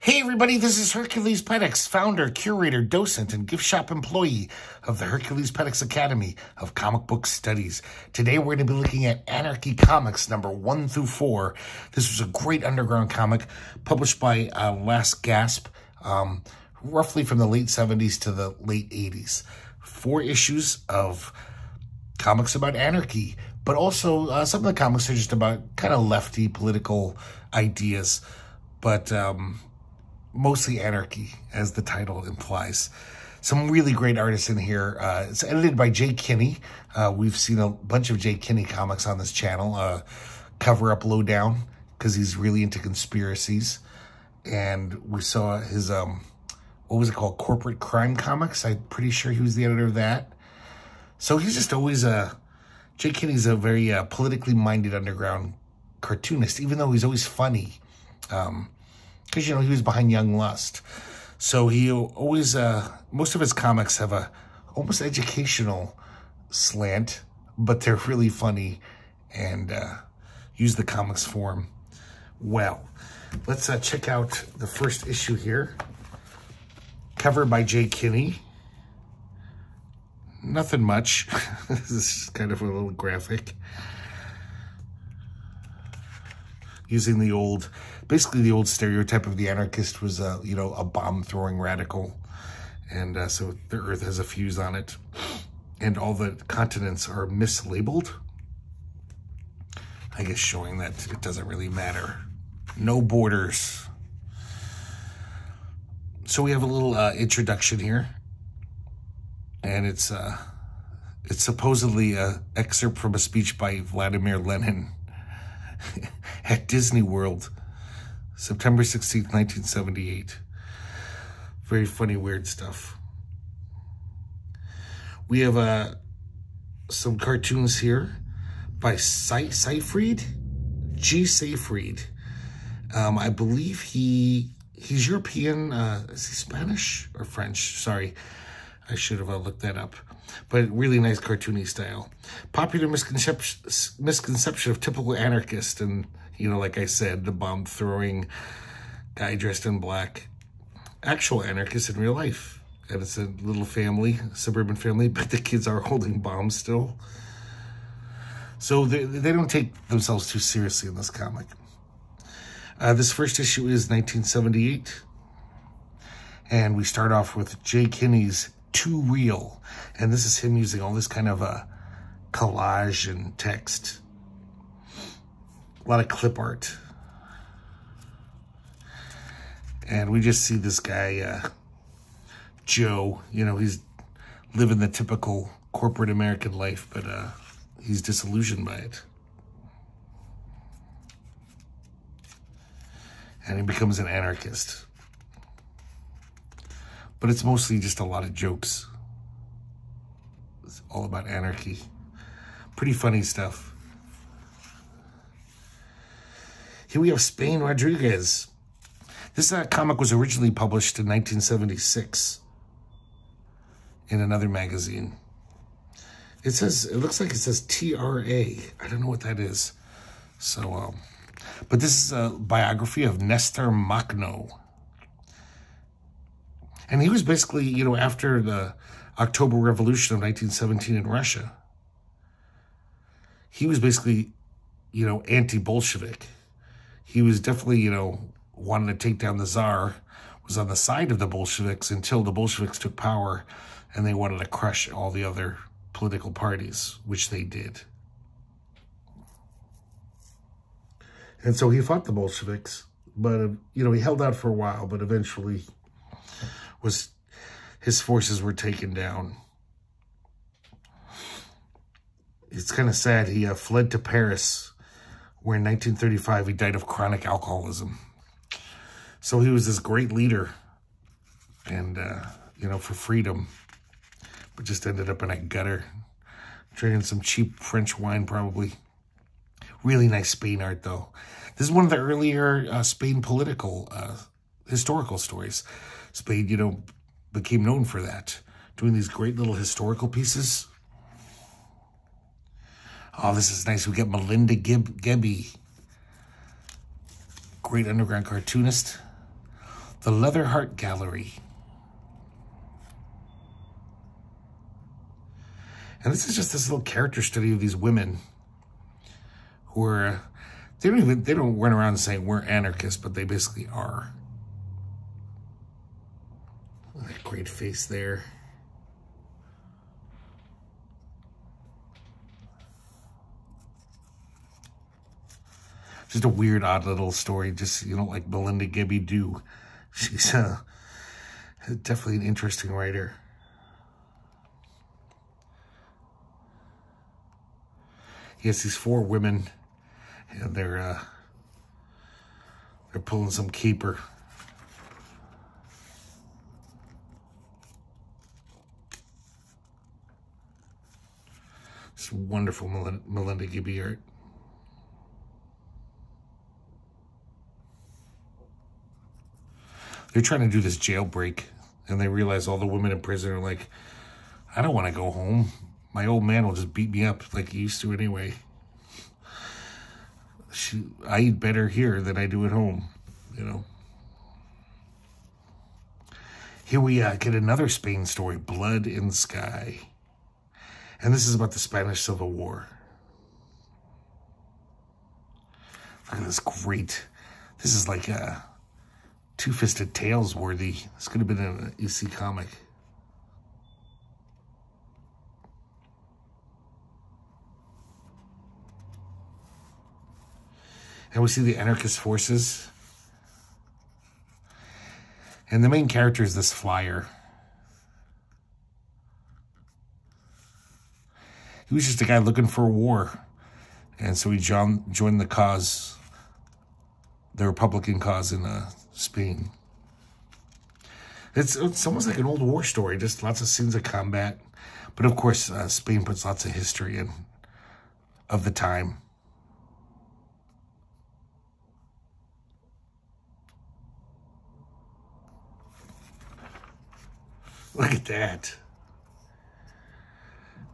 Hey everybody, this is Hercules Petix, founder, curator, docent, and gift shop employee of the Hercules Petix Academy of Comic Book Studies. Today we're going to be looking at Anarchy Comics number one through four. This was a great underground comic published by uh, Last Gasp, um, roughly from the late 70s to the late 80s. Four issues of comics about anarchy, but also uh, some of the comics are just about kind of lefty political ideas. But um, mostly anarchy, as the title implies. Some really great artists in here. Uh, it's edited by Jay Kinney. Uh, we've seen a bunch of Jay Kinney comics on this channel. Uh, Cover Up Lowdown, because he's really into conspiracies. And we saw his, um, what was it called? Corporate Crime Comics. I'm pretty sure he was the editor of that. So he's just always a, Jay Kinney's a very uh, politically minded underground cartoonist, even though he's always funny. Um, because you know he was behind Young Lust, so he always uh, most of his comics have a almost educational slant, but they're really funny and uh, use the comics form well. Let's uh, check out the first issue here, Cover by Jay Kinney. Nothing much. this is kind of a little graphic. Using the old basically the old stereotype of the anarchist was, uh, you know, a bomb-throwing radical. And uh, so the Earth has a fuse on it. And all the continents are mislabeled. I guess showing that it doesn't really matter. No borders. So we have a little uh, introduction here. And it's uh, it's supposedly an excerpt from a speech by Vladimir Lenin at Disney World September 16th, 1978. Very funny, weird stuff. We have uh, some cartoons here by Sy Seyfried, G. Seyfried. Um, I believe he he's European. Uh, is he Spanish or French? Sorry, I should have uh, looked that up. But really nice cartoony style. Popular misconception misconception of typical anarchist and you know, like I said, the bomb throwing guy dressed in black. Actual anarchist in real life. And it's a little family, suburban family, but the kids are holding bombs still. So they, they don't take themselves too seriously in this comic. Uh, this first issue is 1978. And we start off with Jay Kinney's Too Real. And this is him using all this kind of a uh, collage and text a lot of clip art. And we just see this guy, uh, Joe, you know, he's living the typical corporate American life, but uh, he's disillusioned by it. And he becomes an anarchist. But it's mostly just a lot of jokes. It's all about anarchy. Pretty funny stuff. Here we have Spain Rodriguez. This uh, comic was originally published in 1976 in another magazine. It says, it looks like it says TRA. I don't know what that is. So, um, but this is a biography of Nestor Makhno. And he was basically, you know, after the October Revolution of 1917 in Russia, he was basically, you know, anti-Bolshevik he was definitely, you know, wanting to take down the Tsar, was on the side of the Bolsheviks until the Bolsheviks took power and they wanted to crush all the other political parties, which they did. And so he fought the Bolsheviks, but, uh, you know, he held out for a while, but eventually was, his forces were taken down. It's kind of sad. He uh, fled to Paris where in 1935 he died of chronic alcoholism. So he was this great leader and, uh, you know, for freedom, but just ended up in a gutter, drinking some cheap French wine probably. Really nice Spain art, though. This is one of the earlier uh, Spain political, uh, historical stories. Spain, you know, became known for that, doing these great little historical pieces Oh, this is nice. We get Melinda Gib Gebbie. Great underground cartoonist. the Leatherheart Gallery. And this is just this little character study of these women who are, they don't even, they don't run around saying we're anarchists, but they basically are. Great face there. Just a weird, odd little story. Just, you know, like Melinda Gebbie do. She's uh, definitely an interesting writer. He has these four women, and they're uh, they're pulling some keeper. Wonderful Melinda, Melinda. They're trying to do this jailbreak, and they realize all the women in prison are like, I don't want to go home my old man will just beat me up like he used to anyway. She, I eat better here than I do at home, you know. Here we uh, get another Spain story, Blood in the Sky. And this is about the Spanish Civil War. Look at this great, this is like a Two-Fisted Tales worthy. This could have been an EC comic. And we see the anarchist forces. And the main character is this flyer. He was just a guy looking for war. And so he joined the cause, the Republican cause in uh, Spain. It's, it's almost like an old war story, just lots of scenes of combat. But of course, uh, Spain puts lots of history in of the time. Look at that.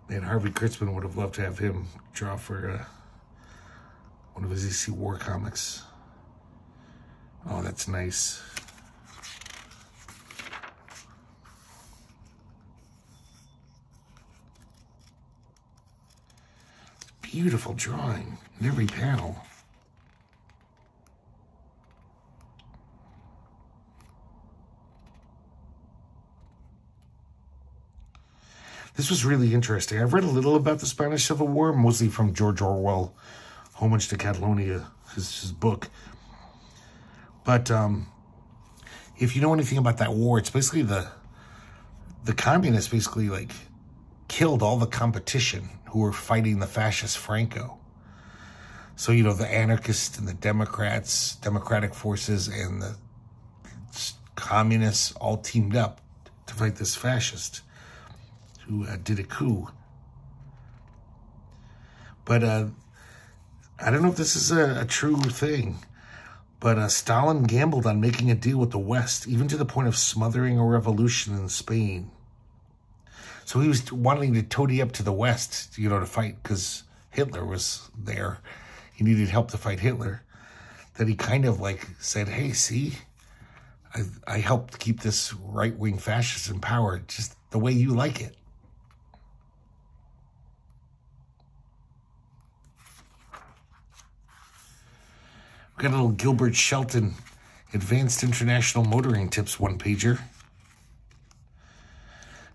Man, Harvey Kurtzman would have loved to have him draw for uh, one of his EC War comics. Oh, that's nice. Beautiful drawing in every panel. This was really interesting. I've read a little about the Spanish Civil War, mostly from George Orwell, Homage to Catalonia, his, his book. But um, if you know anything about that war, it's basically the the communists basically like killed all the competition who were fighting the fascist Franco. So, you know, the anarchists and the Democrats, Democratic forces, and the communists all teamed up to fight this fascist who uh, did a coup. But uh, I don't know if this is a, a true thing, but uh, Stalin gambled on making a deal with the West, even to the point of smothering a revolution in Spain. So he was wanting to toady up to the West, you know, to fight because Hitler was there. He needed help to fight Hitler. That he kind of like said, hey, see, I, I helped keep this right wing fascist in power just the way you like it. We got a little Gilbert Shelton Advanced International Motoring Tips one pager.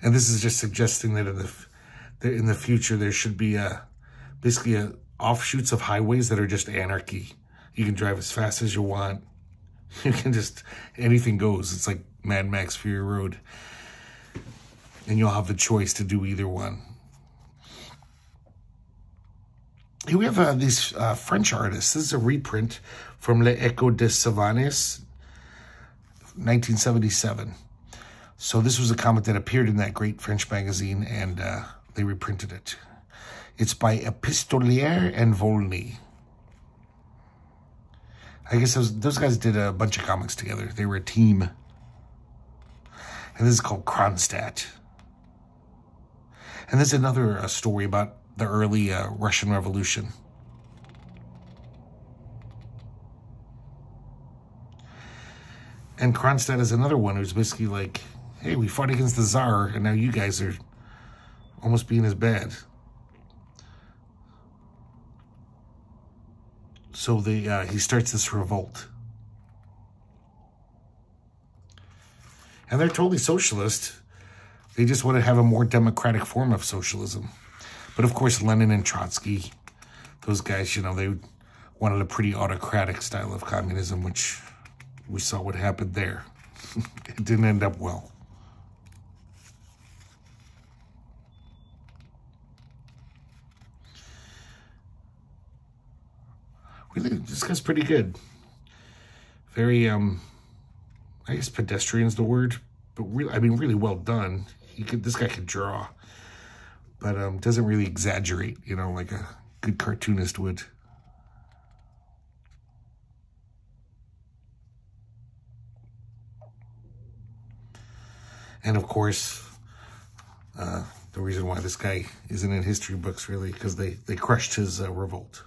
And this is just suggesting that in the that in the future there should be a basically a offshoots of highways that are just anarchy. You can drive as fast as you want. You can just anything goes. It's like Mad Max Fury Road. And you'll have the choice to do either one. Here we have uh, these uh, French artists. This is a reprint from Le Echo des Savanes, 1977. So this was a comic that appeared in that great French magazine, and uh, they reprinted it. It's by Epistolier and Volney. I guess those, those guys did a bunch of comics together. They were a team. And this is called Kronstadt. And there's another uh, story about the early uh, Russian Revolution. And Kronstadt is another one who's basically like, hey, we fought against the Tsar, and now you guys are almost being as bad. So they, uh, he starts this revolt. And they're totally socialist. They just want to have a more democratic form of socialism. But of course, Lenin and Trotsky, those guys, you know, they wanted a pretty autocratic style of communism, which we saw what happened there. it didn't end up well. This guy's pretty good. Very, um, I guess pedestrian's the word, but really, I mean, really well done. He could, this guy could draw, but um, doesn't really exaggerate, you know, like a good cartoonist would. And of course, uh, the reason why this guy isn't in history books really, because they, they crushed his uh, revolt.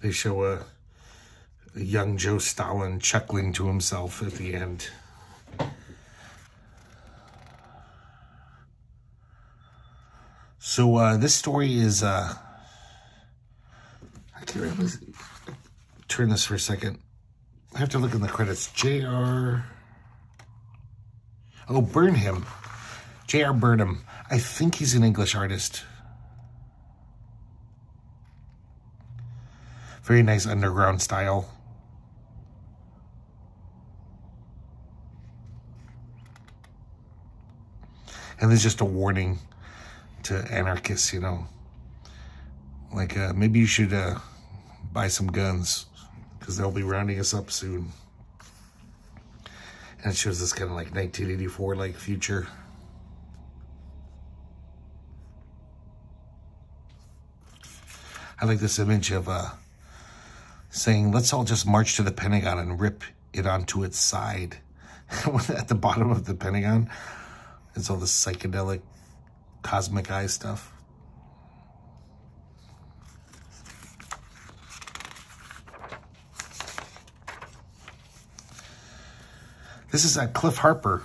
They show a, a young Joe Stalin chuckling to himself at the end. So uh, this story is, uh, I can't remember, turn this for a second. I have to look in the credits. J.R. Oh, Burnham. J.R. Burnham. I think he's an English artist. Very nice underground style. And there's just a warning to anarchists, you know. Like, uh, maybe you should uh, buy some guns because they'll be rounding us up soon. And it shows this kind of like 1984 like future. I like this image of uh, saying, let's all just march to the Pentagon and rip it onto its side. At the bottom of the Pentagon, it's all this psychedelic cosmic eye stuff. This is a Cliff Harper,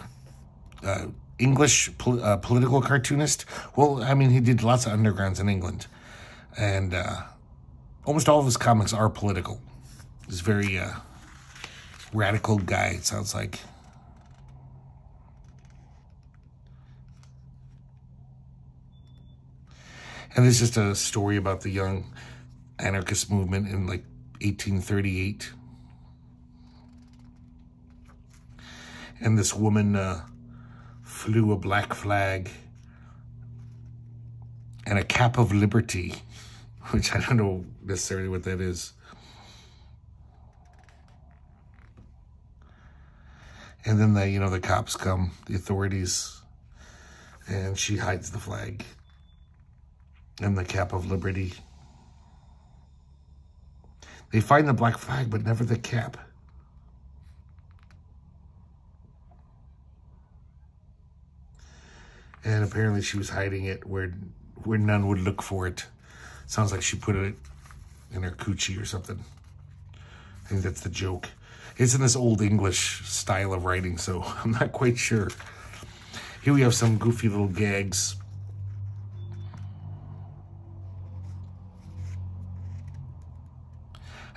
uh, English pol uh, political cartoonist. Well, I mean, he did lots of undergrounds in England. And uh, almost all of his comics are political. He's a very uh, radical guy, it sounds like. And it's just a story about the young anarchist movement in like 1838. And this woman uh, flew a black flag and a cap of liberty which I don't know necessarily what that is. And then the, you know, the cops come, the authorities, and she hides the flag and the cap of liberty. They find the black flag, but never the cap. And apparently she was hiding it where where none would look for it. Sounds like she put it in her coochie or something. I think that's the joke. It's in this old English style of writing, so I'm not quite sure. Here we have some goofy little gags.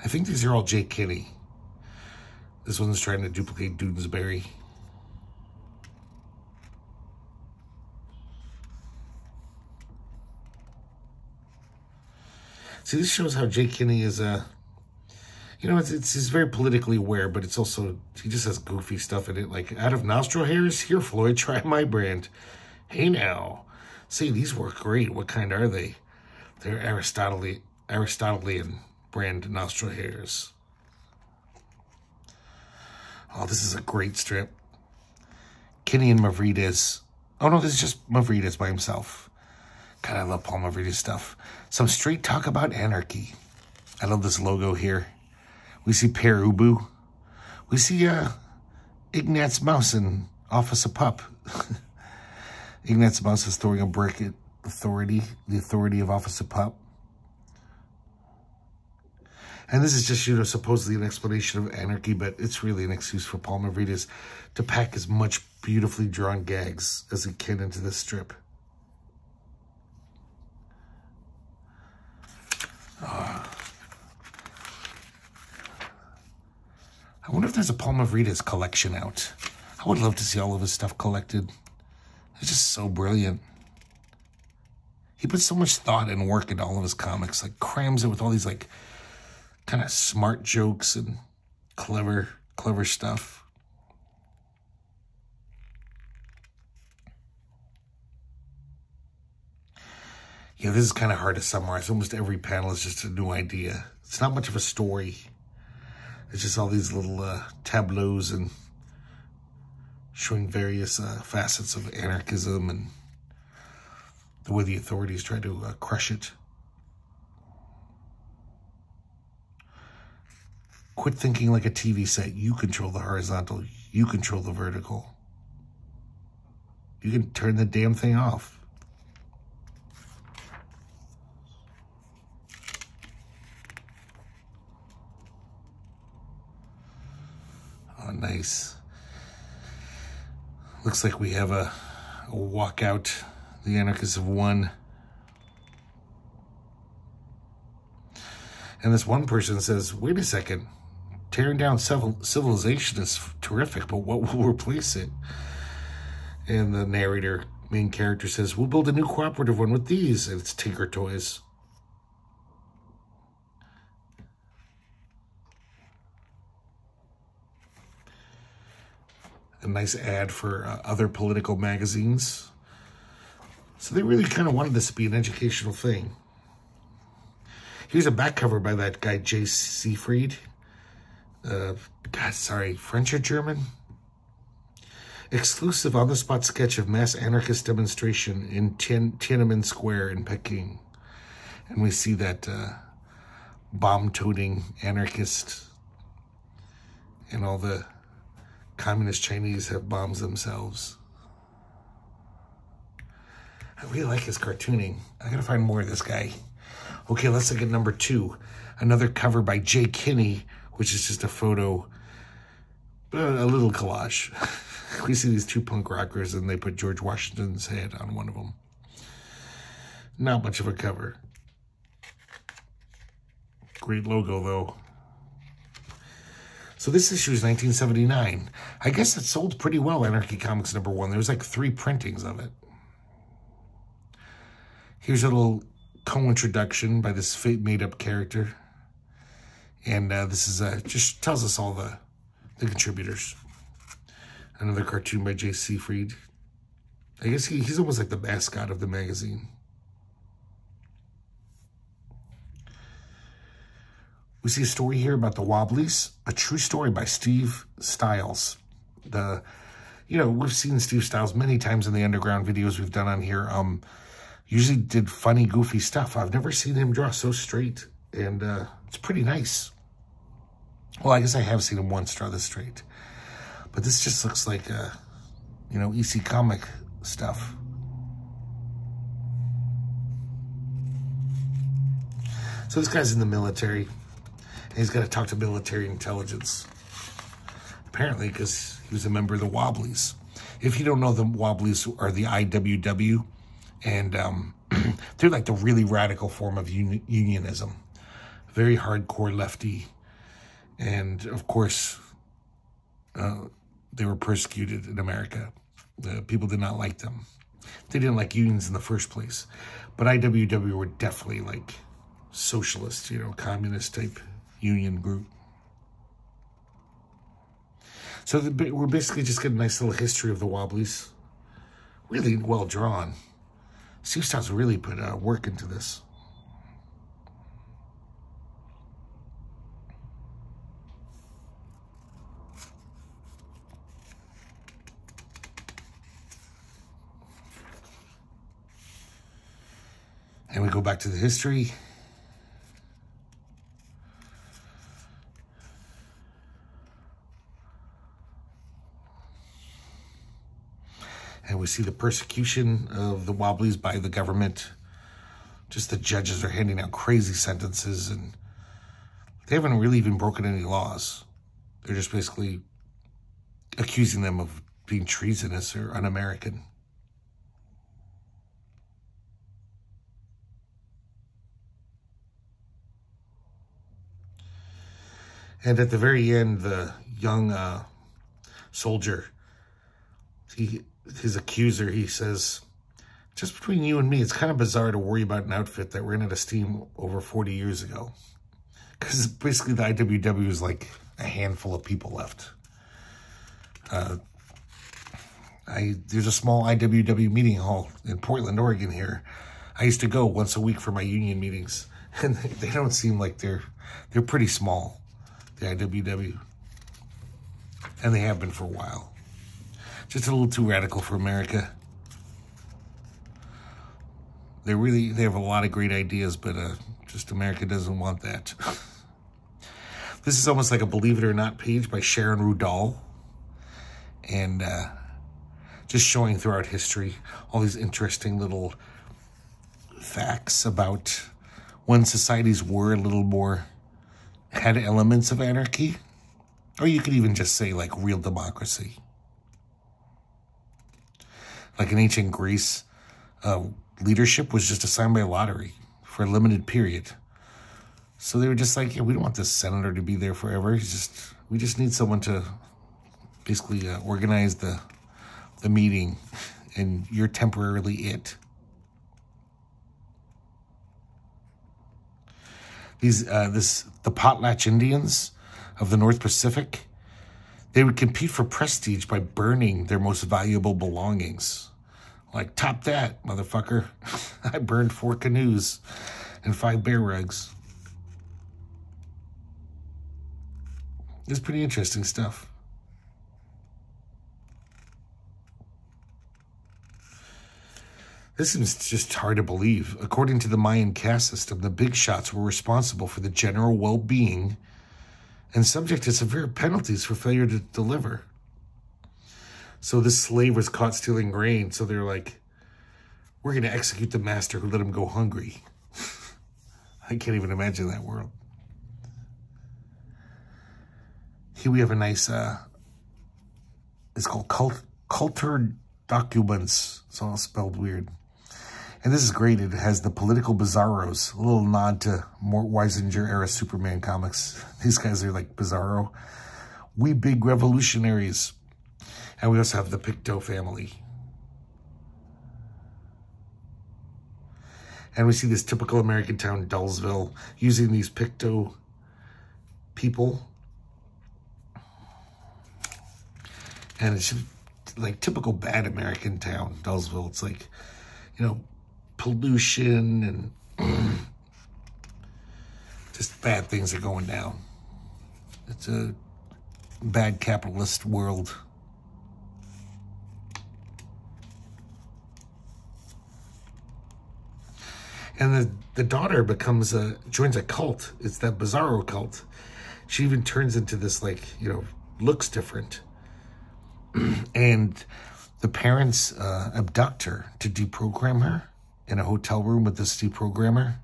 I think these are all Jay Kinney. This one's trying to duplicate Doonesbury. See, this shows how Jay Kinney is, uh, you know, it's, it's, it's very politically aware, but it's also, he just has goofy stuff in it. Like, out of nostril hairs, here, Floyd, try my brand. Hey now, see, these work great. What kind are they? They're Aristotelian, Aristotelian brand nostril hairs. Oh, this is a great strip. Kinney and Mavrides. Oh, no, this is just Mavrides by himself. God, I love Paul Mavrides stuff. Some straight talk about anarchy. I love this logo here. We see Pere Ubu. We see uh, Ignatz Mouse in Offissa Pupp. Ignatz Mouse is throwing a brick at authority, the authority of Offissa Pupp. And this is just, you know, supposedly an explanation of anarchy, but it's really an excuse for Paul Mavrides to pack as much beautifully drawn gags as he can into this strip. Uh, I wonder if there's a Paul Mavrides collection out. I would love to see all of his stuff collected. It's just so brilliant. He puts so much thought and work into all of his comics, like crams it with all these like kind of smart jokes and clever, clever stuff. Yeah, this is kind of hard to summarize. Almost every panel is just a new idea. It's not much of a story. It's just all these little uh, tableaus and showing various uh, facets of anarchism and the way the authorities try to uh, crush it. Quit thinking like a TV set. You control the horizontal. You control the vertical. You can turn the damn thing off. Oh, nice. Looks like we have a, a walkout. The anarchists have won. And this one person says, wait a second tearing down civilization is terrific, but what will replace it? And the narrator, main character, says, We'll build a new cooperative one with these. And it's Tinker Toys. A nice ad for uh, other political magazines. So they really kind of wanted this to be an educational thing. Here's a back cover by that guy, Jay Seyfried uh, God, sorry, French or German? Exclusive on-the-spot sketch of mass anarchist demonstration in Tien Tiananmen Square in Peking. And we see that uh, bomb-toting anarchist and all the communist Chinese have bombs themselves. I really like his cartooning. I gotta find more of this guy. Okay, let's look at number two. Another cover by Jay Kinney which is just a photo, a little collage. we see these two punk rockers and they put George Washington's head on one of them. Not much of a cover. Great logo, though. So this issue is 1979. I guess it sold pretty well, Anarchy Comics number one. There was like three printings of it. Here's a little co-introduction by this made-up character. And uh, this is uh, just tells us all the, the contributors. Another cartoon by Jay Seyfried. I guess he, he's almost like the mascot of the magazine. We see a story here about the Wobblies, a true story by Steve Stiles. The, you know, we've seen Steve Stiles many times in the underground videos we've done on here. Um, usually did funny, goofy stuff. I've never seen him draw so straight, and uh, it's pretty nice. Well, I guess I have seen him once draw this straight. But this just looks like, uh, you know, EC comic stuff. So this guy's in the military. And he's got to talk to military intelligence. Apparently, because he was a member of the Wobblies. If you don't know, the Wobblies are the IWW. And um, they're like the really radical form of uni unionism. Very hardcore lefty and of course, uh, they were persecuted in America. The people did not like them. They didn't like unions in the first place. But IWW were definitely like socialist, you know, communist type union group. So the, we're basically just getting a nice little history of the Wobblies. Really well drawn. Steve Stiles really put uh, work into this. And we go back to the history. And we see the persecution of the Wobblies by the government. Just the judges are handing out crazy sentences and they haven't really even broken any laws. They're just basically accusing them of being treasonous or un And at the very end, the young uh, soldier, he, his accuser, he says, just between you and me, it's kind of bizarre to worry about an outfit that ran out of steam over 40 years ago. Because basically the IWW is like a handful of people left. Uh, I There's a small IWW meeting hall in Portland, Oregon here. I used to go once a week for my union meetings. And they don't seem like they're, they're pretty small IWW. And they have been for a while. Just a little too radical for America. They really, they have a lot of great ideas, but uh, just America doesn't want that. this is almost like a Believe It or Not page by Sharon Rudahl. And uh, just showing throughout history all these interesting little facts about when societies were a little more had elements of anarchy, or you could even just say like real democracy. Like in ancient Greece, uh, leadership was just assigned by lottery for a limited period. So they were just like, yeah, we don't want this senator to be there forever. He's just, we just need someone to basically uh, organize the the meeting, and you're temporarily it. These uh, this the Potlatch Indians of the North Pacific, they would compete for prestige by burning their most valuable belongings. Like, top that, motherfucker. I burned four canoes and five bear rugs. It's pretty interesting stuff. This is just hard to believe. According to the Mayan caste system, the big shots were responsible for the general well being and subject to severe penalties for failure to deliver. So this slave was caught stealing grain. So they're like, we're going to execute the master who let him go hungry. I can't even imagine that world. Here we have a nice, uh, it's called cult, culture documents. It's all spelled weird. And this is great. It has the political bizarros, a little nod to Mort Weisinger era Superman comics. These guys are like bizarro. We big revolutionaries. And we also have the Picto family. And we see this typical American town, Dullsville, using these Picto people. And it's like typical bad American town, Dullsville. It's like, you know, pollution and just bad things are going down. It's a bad capitalist world. And the, the daughter becomes a, joins a cult. It's that Bizarro cult. She even turns into this, like, you know, looks different. and the parents uh, abduct her to deprogram her in a hotel room with this deprogrammer.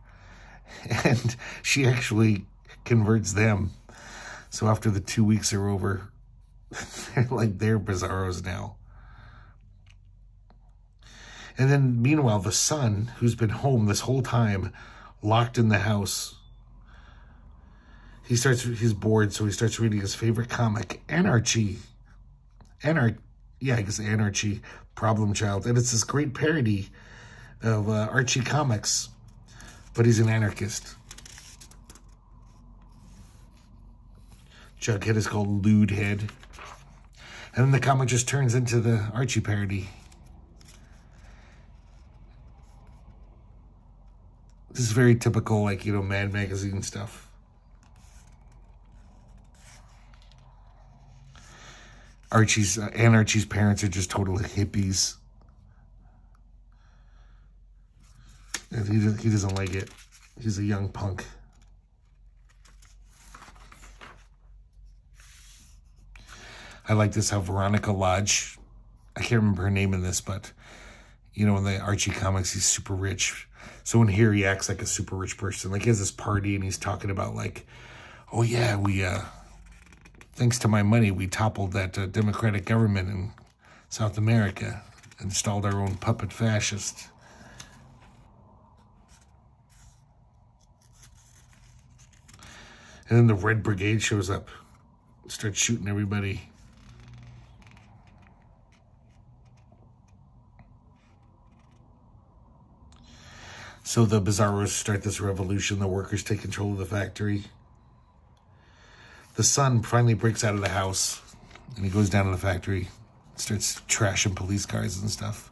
And she actually converts them. So after the two weeks are over, they're like they're bizarros now. And then meanwhile, the son, who's been home this whole time, locked in the house, he starts, he's bored, so he starts reading his favorite comic, Anarchy. Anar, yeah, I guess Anarchy, Problem Child. And it's this great parody of uh, Archie Comics, but he's an anarchist. Jughead is called Lewd Head. And then the comic just turns into the Archie parody. This is very typical, like, you know, Mad Magazine stuff. Archie's, uh, and Archie's parents are just total hippies. And he, he doesn't like it. He's a young punk. I like this how Veronica Lodge I can't remember her name in this, but you know, in the Archie comics, he's super rich. So in here, he acts like a super rich person. Like he has this party and he's talking about like, oh yeah, we, uh, thanks to my money, we toppled that uh, democratic government in South America, installed our own puppet fascist. And then the Red Brigade shows up, starts shooting everybody. So the Bizarros start this revolution. The workers take control of the factory. The son finally breaks out of the house and he goes down to the factory, starts trashing police cars and stuff.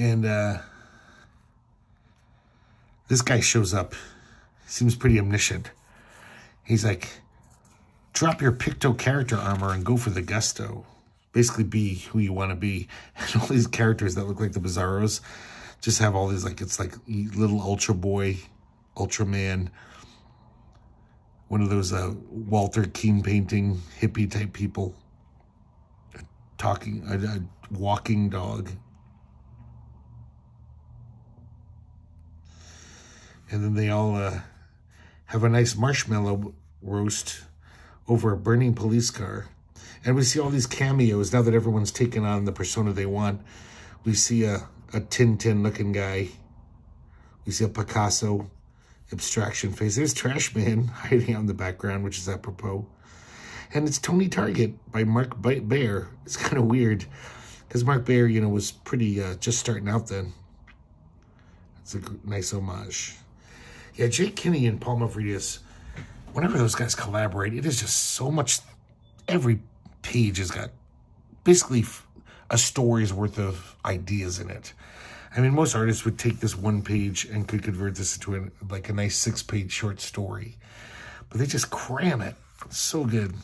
And uh, this guy shows up. Seems pretty omniscient. He's like, drop your Picto character armor and go for the gusto. Basically, be who you want to be. And all these characters that look like the Bizarros just have all these, like, it's like little Ultra Boy, Ultraman, one of those uh, Walter Keane painting hippie type people. Talking, a, a walking dog. And then they all uh, have a nice marshmallow roast over a burning police car. And we see all these cameos now that everyone's taken on the persona they want. We see a, a Tintin looking guy. We see a Picasso abstraction face. There's Trash Man hiding out in the background, which is apropos. And it's Tony Target by Mark Baer. It's kind of weird because Mark Baer, you know, was pretty uh, just starting out then. It's a nice homage. Yeah, Jay Kinney and Paul Mavrides whenever those guys collaborate, it is just so much. Every page has got basically a story's worth of ideas in it. I mean, most artists would take this one page and could convert this into a, like a nice six page short story, but they just cram it. It's so good.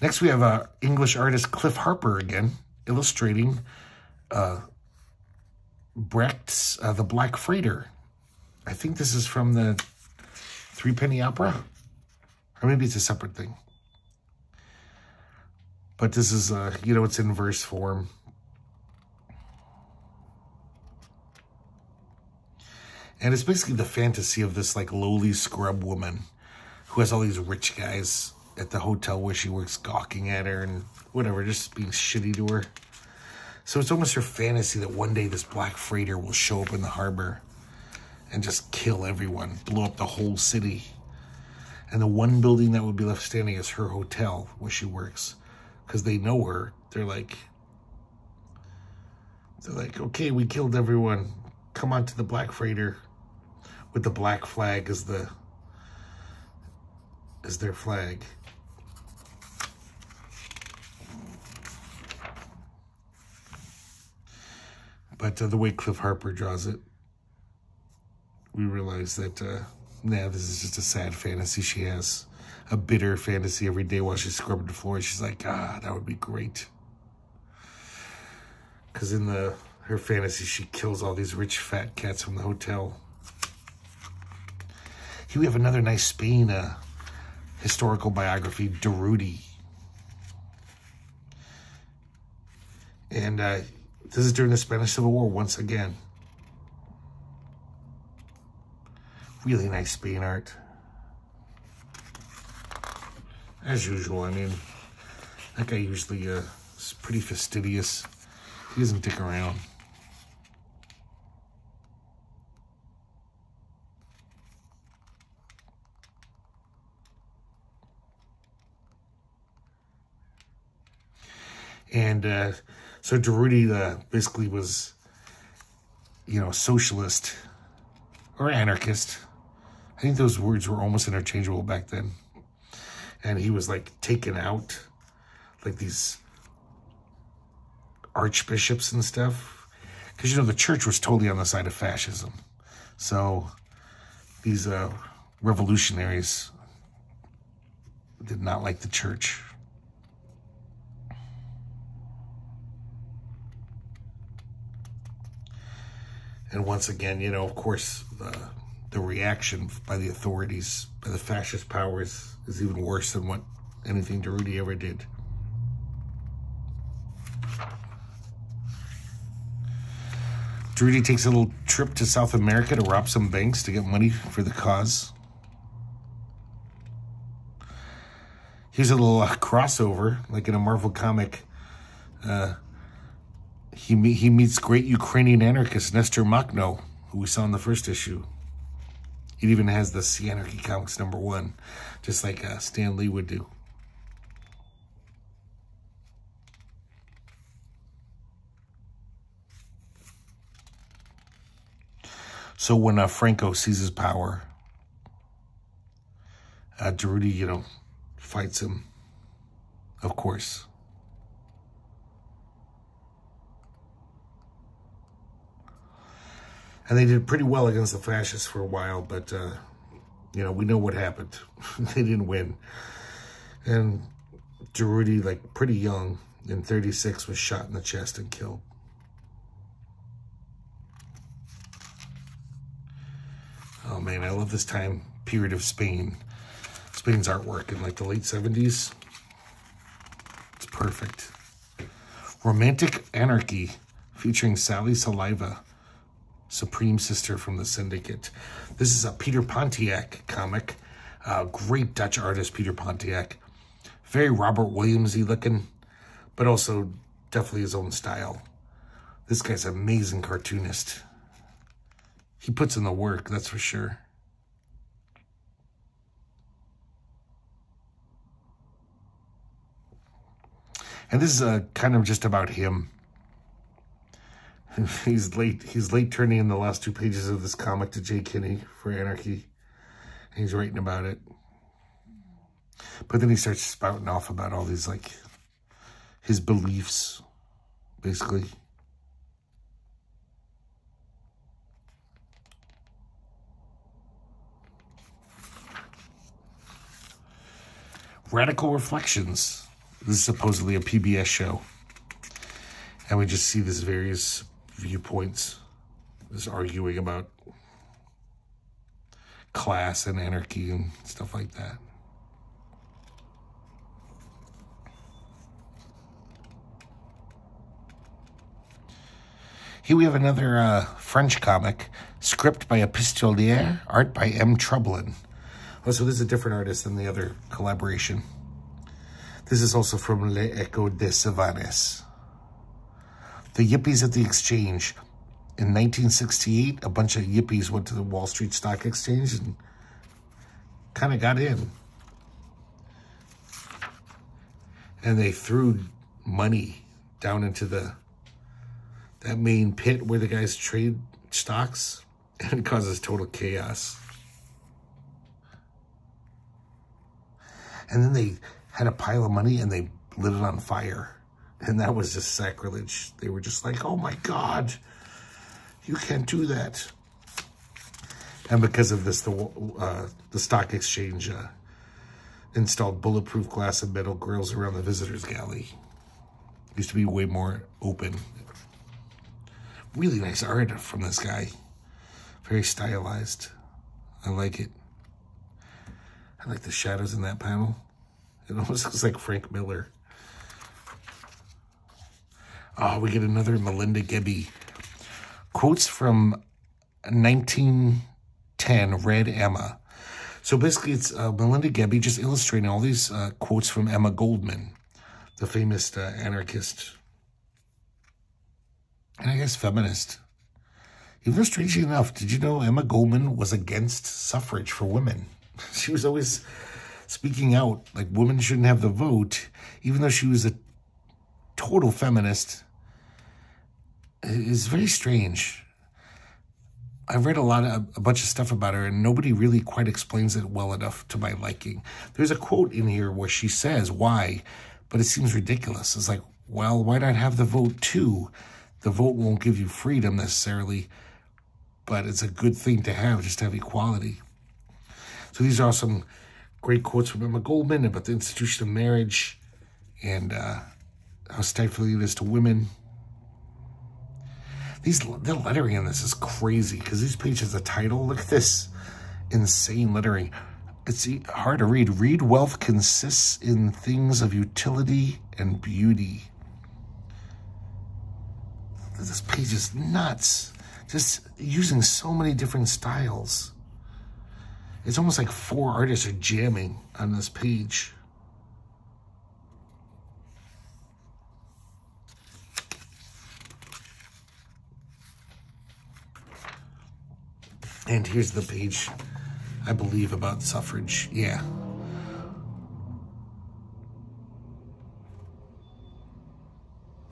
Next, we have uh, English artist Cliff Harper again, illustrating uh, Brecht's uh, The Black Freighter. I think this is from the Three Penny Opera? Or maybe it's a separate thing. But this is, uh, you know, it's in verse form. And it's basically the fantasy of this, like, lowly scrub woman who has all these rich guys at the hotel where she works gawking at her and whatever, just being shitty to her. So it's almost her fantasy that one day this black freighter will show up in the harbor and just kill everyone, blow up the whole city. And the one building that would be left standing is her hotel where she works. Because they know her. They're like, they're like, okay, we killed everyone. Come on to the black freighter with the black flag as the as their flag. But uh, the way Cliff Harper draws it, we realize that uh, now this is just a sad fantasy she has. A bitter fantasy every day while she's scrubbing the floor. She's like, ah, that would be great. Because in the her fantasy, she kills all these rich fat cats from the hotel. Here we have another nice Spain uh, historical biography, Durruti. And uh, this is during the Spanish Civil War once again. Really nice Spain art. As usual, I mean, that guy usually uh, is pretty fastidious. He doesn't dick around. And uh, so Durruti uh, basically was, you know, socialist or anarchist. Think those words were almost interchangeable back then. And he was like taken out, like these archbishops and stuff. Because, you know, the church was totally on the side of fascism. So these uh, revolutionaries did not like the church. And once again, you know, of course, uh, the reaction by the authorities, by the fascist powers, is even worse than what anything Durruti ever did. Durruti takes a little trip to South America to rob some banks to get money for the cause. Here's a little uh, crossover, like in a Marvel comic. Uh, he he meets great Ukrainian anarchist Nestor Makhno, who we saw in the first issue. It even has the See Anarchy Comics number one, just like uh, Stan Lee would do. So when uh, Franco seizes power, uh, you know, fights him, of course. And they did pretty well against the fascists for a while, but, uh, you know, we know what happened. they didn't win. And Durruti, like pretty young, in 36, was shot in the chest and killed. Oh man, I love this time period of Spain. Spain's artwork in like the late 70s. It's perfect. Romantic Anarchy featuring Sally Saliva, Supreme Sister from the Syndicate. This is a Peter Pontiac comic. Uh, great Dutch artist, Peter Pontiac. Very Robert Williamsy looking, but also definitely his own style. This guy's an amazing cartoonist. He puts in the work, that's for sure. And this is uh, kind of just about him. he's late. He's late turning in the last two pages of this comic to Jay Kinney for Anarchy. He's writing about it. But then he starts spouting off about all these, like, his beliefs, basically. Radical Reflections. This is supposedly a PBS show. And we just see these various viewpoints, is arguing about class and anarchy and stuff like that. Here we have another uh, French comic, script by Epistolier, art by M. Troublin. Oh, so this is a different artist than the other collaboration. This is also from Le Echo de Savanes. The Yippies at the Exchange. In 1968, a bunch of Yippies went to the Wall Street Stock Exchange and kind of got in. And they threw money down into the that main pit where the guys trade stocks and it causes total chaos. And then they had a pile of money and they lit it on fire. And that was just sacrilege. They were just like, oh my God, you can't do that. And because of this, the, uh, the stock exchange uh, installed bulletproof glass and metal grills around the visitors galley. Used to be way more open. Really nice art from this guy. Very stylized. I like it. I like the shadows in that panel. It almost looks like Frank Miller. Oh, we get another Melinda Gebbie. Quotes from 1910, Red Emma. So basically, it's uh, Melinda Gebbie just illustrating all these uh, quotes from Emma Goldman, the famous uh, anarchist and I guess feminist. Even though, strangely enough, did you know Emma Goldman was against suffrage for women? She was always speaking out like women shouldn't have the vote, even though she was a total feminist. It's very strange. I've read a lot of a bunch of stuff about her, and nobody really quite explains it well enough to my liking. There's a quote in here where she says why, but it seems ridiculous. It's like, well, why not have the vote too? The vote won't give you freedom necessarily, but it's a good thing to have, just to have equality. So these are some great quotes from Emma Goldman about the institution of marriage and uh, how stifling it is to women. These the lettering in this is crazy because these pages, the title, look at this insane lettering. It's hard to read. Read wealth consists in things of utility and beauty. This page is nuts. Just using so many different styles. It's almost like four artists are jamming on this page. And here's the page, I believe, about suffrage. Yeah.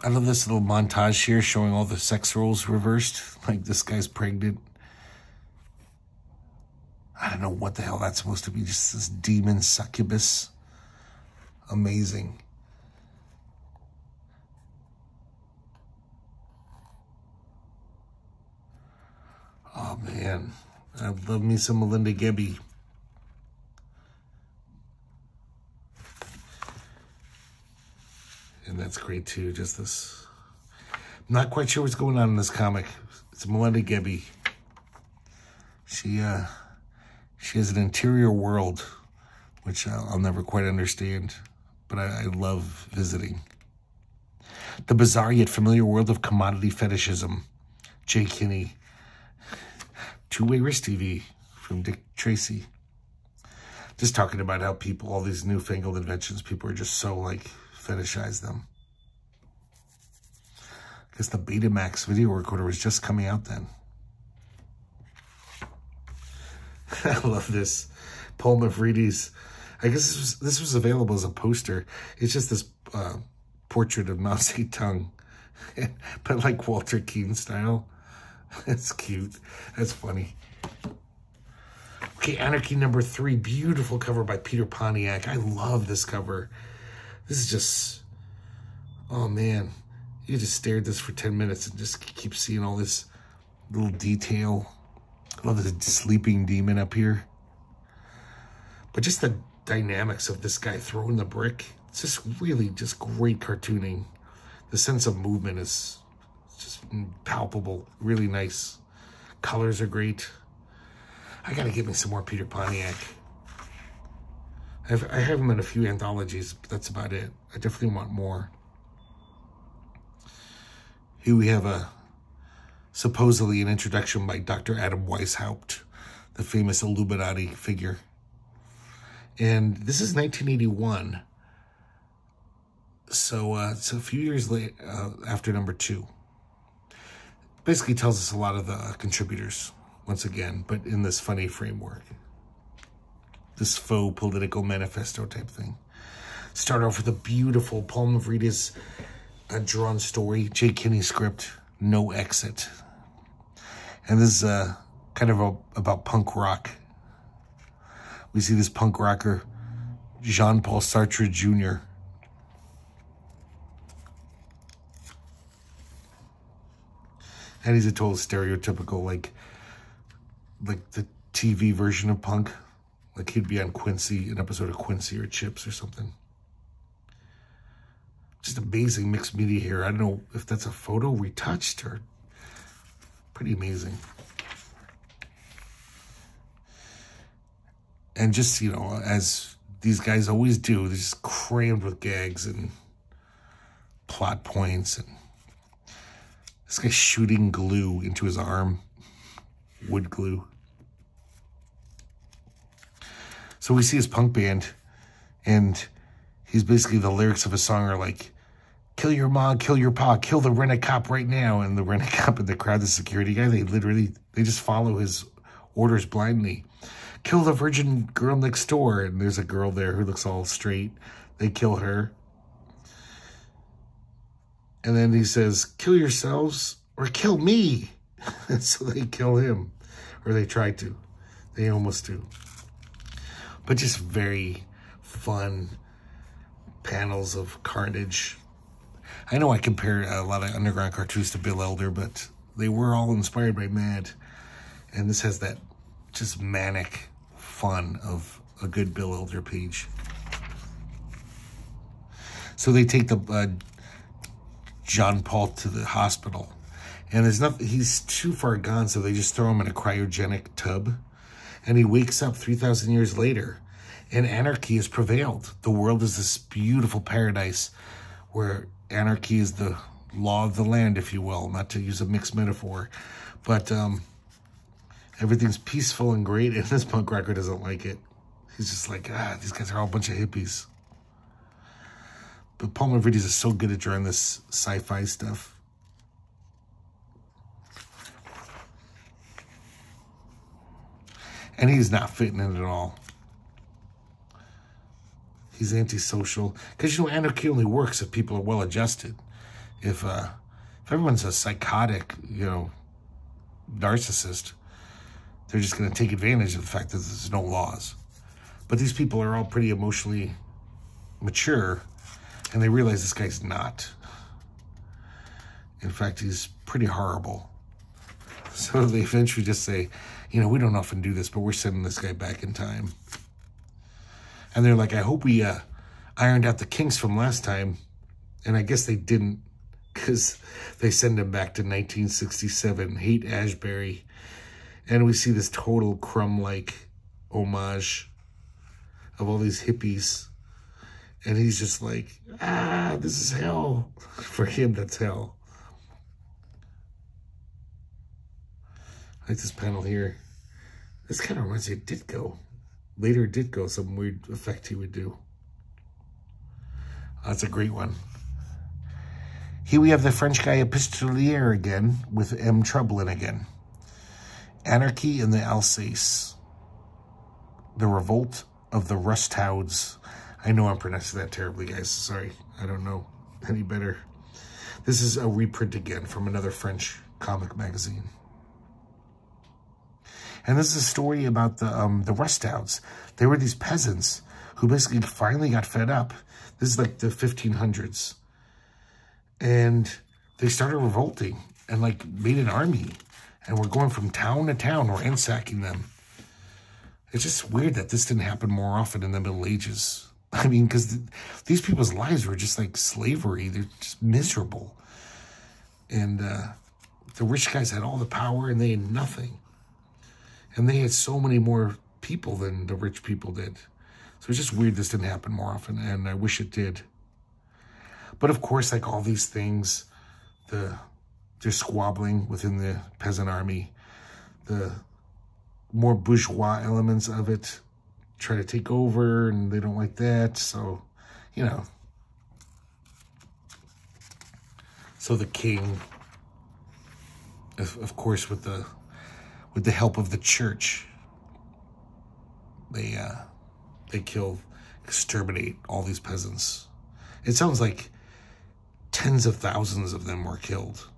I love this little montage here showing all the sex roles reversed. Like this guy's pregnant. I don't know what the hell that's supposed to be. Just this demon succubus. Amazing. Oh man, I love me some Melinda Gebbie. And that's great too, just this. I'm not quite sure what's going on in this comic. It's Melinda Gebbie. She, uh, she has an interior world, which I'll, I'll never quite understand, but I, I love visiting. The bizarre yet familiar world of commodity fetishism. Jay Kinney. Two-Way Wrist TV from Dick Tracy. Just talking about how people, all these newfangled inventions, people are just so like fetishize them. I guess the Betamax video recorder was just coming out then. I love this. Paul Mavrides. I guess this was, this was available as a poster. It's just this uh, portrait of Mao Zedong, but like Walter Keane style. That's cute. That's funny. Okay, Anarchy number three. Beautiful cover by Peter Pontiac. I love this cover. This is just, oh man. You just stare at this for 10 minutes and just keep seeing all this little detail. I love the sleeping demon up here. But just the dynamics of this guy throwing the brick. It's just really just great cartooning. The sense of movement is just palpable, really nice. Colors are great. I gotta give me some more Peter Pontiac. I've, I have him in a few anthologies, but that's about it. I definitely want more. Here we have a supposedly an introduction by Dr. Adam Weishaupt, the famous Illuminati figure. And this is 1981. So uh, it's a few years late uh, after number two basically tells us a lot of the contributors once again, but in this funny framework. This faux political manifesto type thing. Start off with a beautiful Paul Mavrides uh, drawn story, Jay Kinney script, No Exit. And this is uh, kind of a, about punk rock. We see this punk rocker, Jean-Paul Sartre Jr., and he's a total stereotypical like like the TV version of punk. Like he'd be on Quincy, an episode of Quincy or Chips or something. Just amazing mixed media here. I don't know if that's a photo retouched or pretty amazing. And just, you know, as these guys always do, they're just crammed with gags and plot points and this guy's shooting glue into his arm. Wood glue. So we see his punk band, and he's basically the lyrics of a song are like, kill your mom, kill your pa, kill the rent-a-cop right now. And the rent-a-cop in the crowd, the security guy, they literally, they just follow his orders blindly. Kill the virgin girl next door. And there's a girl there who looks all straight. They kill her. And then he says, kill yourselves or kill me. And so they kill him. Or they try to. They almost do. But just very fun panels of carnage. I know I compare a lot of underground cartoons to Bill Elder, but they were all inspired by Mad. And this has that just manic fun of a good Bill Elder page. So they take the uh, John Paul to the hospital. And there's nothing, he's too far gone, so they just throw him in a cryogenic tub. And he wakes up 3,000 years later, and anarchy has prevailed. The world is this beautiful paradise where anarchy is the law of the land, if you will, not to use a mixed metaphor. But um, everything's peaceful and great, and this punk rocker doesn't like it. He's just like, ah, these guys are all a bunch of hippies. But Paul Mavrides is so good at drawing this sci-fi stuff. And he's not fitting in at all. He's antisocial. Because, you know, anarchy only works if people are well-adjusted. If, uh, if everyone's a psychotic, you know, narcissist, they're just going to take advantage of the fact that there's no laws. But these people are all pretty emotionally mature, and they realize this guy's not. In fact, he's pretty horrible. So they eventually just say, you know, we don't often do this, but we're sending this guy back in time. And they're like, I hope we uh, ironed out the kinks from last time. And I guess they didn't because they send him back to 1967, Haight-Ashbury. And we see this total crumb-like homage of all these hippies. And he's just like, ah, this is hell. For him, that's hell. like this panel here. This kind of reminds me of Ditko. Later Ditko, some weird effect he would do. That's a great one. Here we have the French guy Epistolier again, with M. Troublin again. Anarchy in the Alsace. The Revolt of the Rustauds. I know I'm pronouncing that terribly, guys. Sorry, I don't know any better. This is a reprint again from another French comic magazine. And this is a story about the um, the Rustauds. They were these peasants who basically finally got fed up. This is like the 1500s. And they started revolting and like made an army. And we're going from town to town. We're ransacking them. It's just weird that this didn't happen more often in the Middle Ages. I mean, because th these people's lives were just like slavery. They're just miserable. And uh, the rich guys had all the power and they had nothing. And they had so many more people than the rich people did. So it's just weird this didn't happen more often, and I wish it did. But of course, like all these things, the there's squabbling within the peasant army. The more bourgeois elements of it try to take over, and they don't like that. So, you know. So the king, of, of course, with the with the help of the church. They uh, they kill, exterminate all these peasants. It sounds like tens of thousands of them were killed.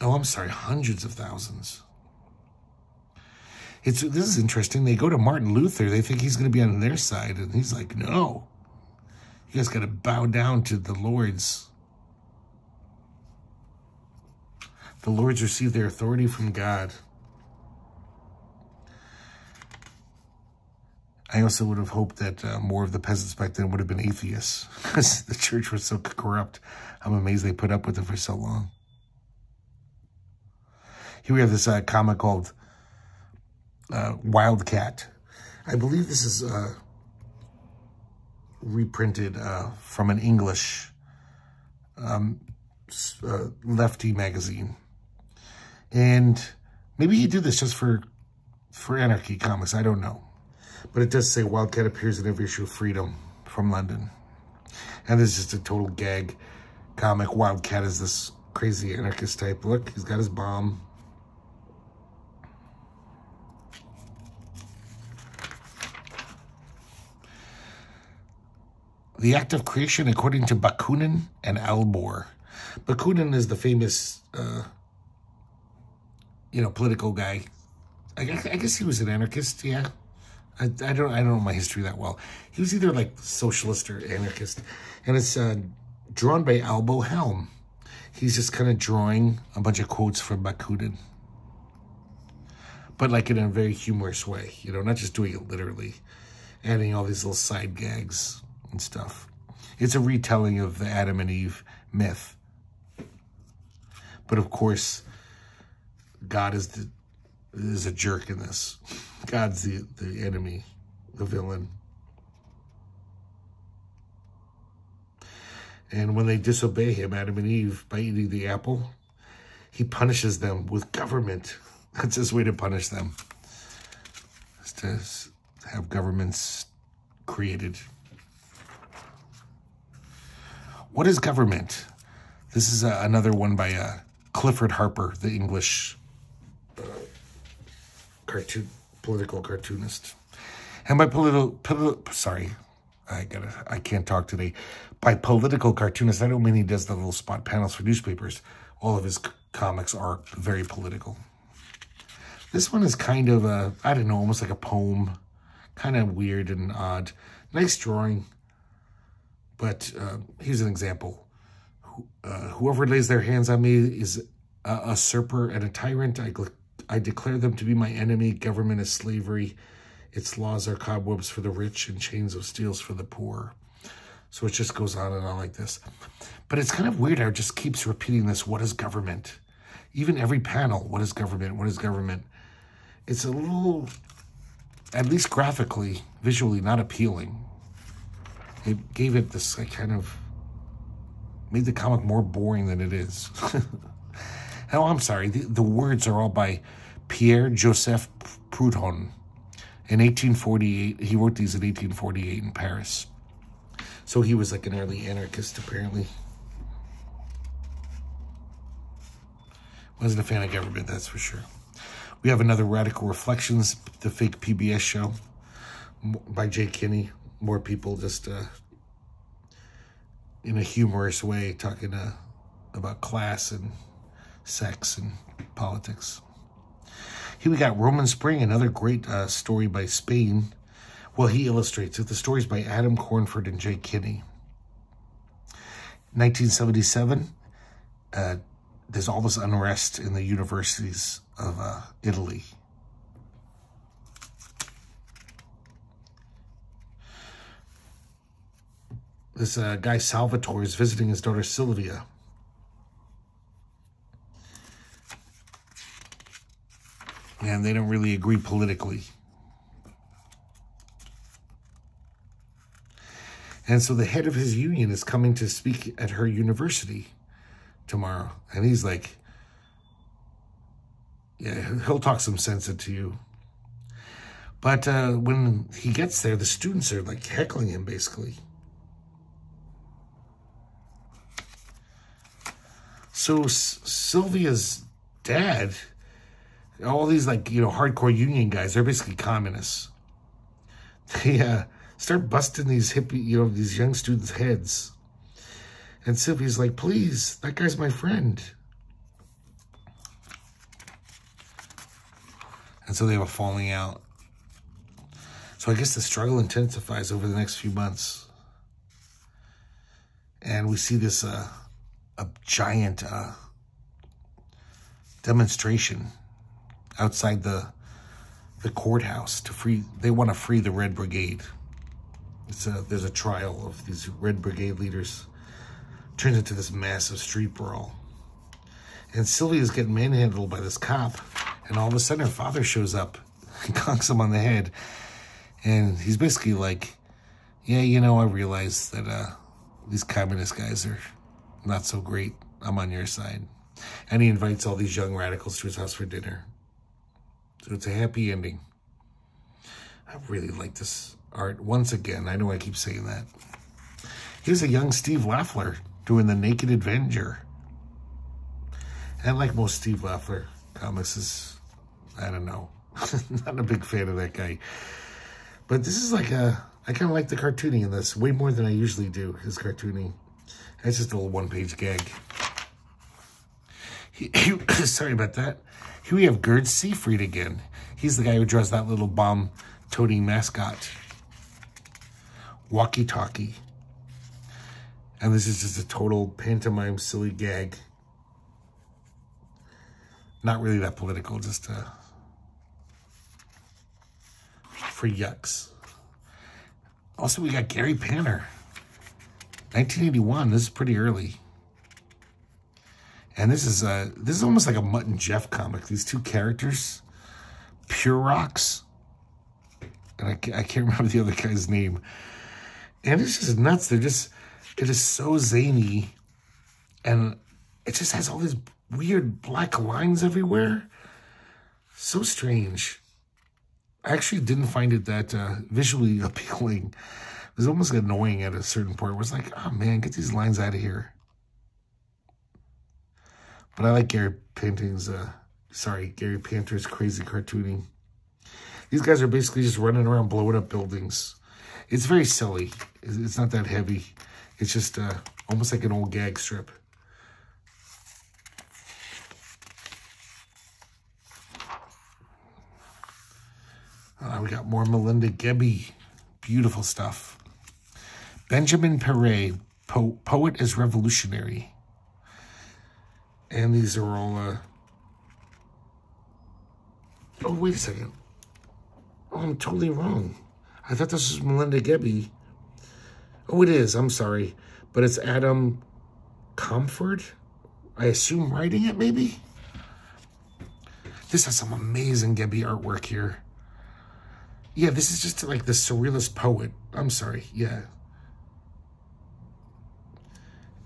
Oh, I'm sorry, hundreds of thousands. It's this is interesting. They go to Martin Luther. They think he's going to be on their side, and he's like, "No, you guys got to bow down to the lords." The lords receive their authority from God. I also would have hoped that uh, more of the peasants back then would have been atheists because the church was so corrupt. I'm amazed they put up with it for so long. Here we have this uh, comic called uh, Wildcat. I believe this is uh, reprinted uh, from an English um, uh, lefty magazine. And maybe he did this just for for Anarchy Comics. I don't know. But it does say Wildcat appears in every issue of Freedom from London. And this is just a total gag comic. Wildcat is this crazy anarchist type. Look, he's got his bomb. The act of creation according to Bakunin and Albo. Bakunin is the famous, uh, you know, political guy. I guess, I guess he was an anarchist, yeah. I, I don't I don't know my history that well. He was either like socialist or anarchist, and it's uh, drawn by Albo Helm. He's just kind of drawing a bunch of quotes from Bakunin, but like in a very humorous way. You know, not just doing it literally, adding all these little side gags and stuff. It's a retelling of the Adam and Eve myth, but of course, God is the is a jerk in this. God's the, the enemy, the villain. And when they disobey him, Adam and Eve, by eating the apple, he punishes them with government. That's his way to punish them. Is to have governments created. What is government? This is uh, another one by uh, Clifford Harper, the English cartoon political cartoonist. And by political, politi sorry, I gotta, I can't talk today. By political cartoonist, I don't mean he does the little spot panels for newspapers. All of his comics are very political. This one is kind of a, I don't know, almost like a poem. Kind of weird and odd. Nice drawing. But uh, here's an example. Uh, whoever lays their hands on me is a, usurper and a tyrant. I, I declare them to be my enemy. Government is slavery. Its laws are cobwebs for the rich and chains of steels for the poor. So it just goes on and on like this. But it's kind of weird how it just keeps repeating this. What is government? Even every panel, what is government? What is government? It's a little, at least graphically, visually, not appealing. It gave it this kind of, made the comic more boring than it is. oh, I'm sorry. The, the words are all by Pierre Joseph Proudhon. In 1848, he wrote these in 1848 in Paris. So he was like an early anarchist, apparently. Wasn't a fan of government, that's for sure. We have another Radical Reflections, the fake PBS show by Jay Kinney. More people just uh, in a humorous way talking uh, about class and sex and politics. Here we got Roman Spring, another great uh, story by Spain. Well, he illustrates it. The story's by Adam Cornford and Jay Kinney. 1977, uh, there's all this unrest in the universities of uh, Italy. This uh, guy Salvatore is visiting his daughter Sylvia. And they don't really agree politically. And so the head of his union is coming to speak at her university tomorrow. And he's like, yeah, he'll talk some sense into you. But uh, when he gets there, the students are like heckling him basically. So S Sylvia's dad, all these like, you know, hardcore union guys, they're basically communists. They uh, start busting these hippie, you know, these young students' heads. And Sylvia's like, please, that guy's my friend. And so they have a falling out. So I guess the struggle intensifies over the next few months. And we see this uh, a giant uh, demonstration outside the the courthouse to free. They want to free the Red Brigade. It's a there's a trial of these Red Brigade leaders. Turns into this massive street brawl. And Sylvia's getting manhandled by this cop. And all of a sudden her father shows up and conks him on the head. And he's basically like, yeah, you know, I realize that uh, these communist guys are not so great. I'm on your side. And he invites all these young radicals to his house for dinner. So it's a happy ending. I really like this art. Once again, I know I keep saying that. Here's a young Steve Lafler doing The Naked Avenger. And like most Steve Lafler comics is, I don't know, not a big fan of that guy. But this is like a, I kind of like the cartooning in this way more than I usually do, his cartooning. That's just a little one-page gag. He, he, sorry about that. Here we have Gerd Seyfried again. He's the guy who draws that little bomb-toting mascot. Walkie-talkie. And this is just a total pantomime silly gag. Not really that political, just uh, for yucks. Also, we got Gary Panter. 1981, this is pretty early. And this is a, this is almost like a Mutt and Jeff comic. These two characters, Pure Rocks, and I, I can't remember the other guy's name. And it's just nuts. They're just, it is so zany. And it just has all these weird black lines everywhere. So strange. I actually didn't find it that uh, visually appealing. It was almost annoying at a certain point. It was like, oh man, get these lines out of here. But I like Gary Painting's, uh, sorry, Gary Panter's crazy cartooning. These guys are basically just running around blowing up buildings. It's very silly. It's not that heavy. It's just uh, almost like an old gag strip. Uh, we got more Melinda Gebbie. Beautiful stuff. Benjamin Péret, po Poet is Revolutionary. And these are all... Oh, wait a second. Oh, I'm totally wrong. I thought this was Melinda Gebbie. Oh, it is. I'm sorry. But it's Adam Cornford. I assume writing it, maybe? This has some amazing Gebbie artwork here. Yeah, this is just like the surrealist poet. I'm sorry. Yeah.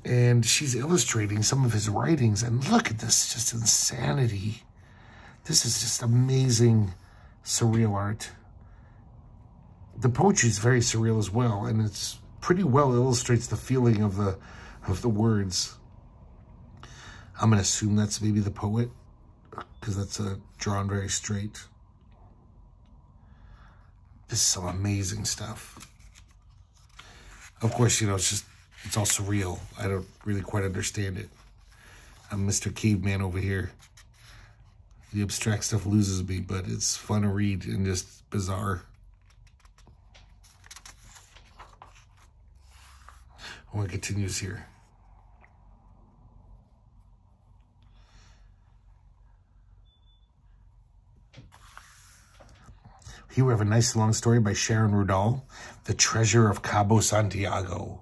And she's illustrating some of his writings. And look at this, just insanity. This is just amazing surreal art. The poetry is very surreal as well. And it's pretty well illustrates the feeling of the of the words. I'm to assume that's maybe the poet because that's uh, drawn very straight. This is some amazing stuff. Of course, you know, it's just, it's all surreal. I don't really quite understand it. I'm Mr. Caveman over here. The abstract stuff loses me, but it's fun to read and just bizarre. Oh, it continues here. Here we have a nice long story by Sharon Rudahl, The Treasure of Cabo Santiago.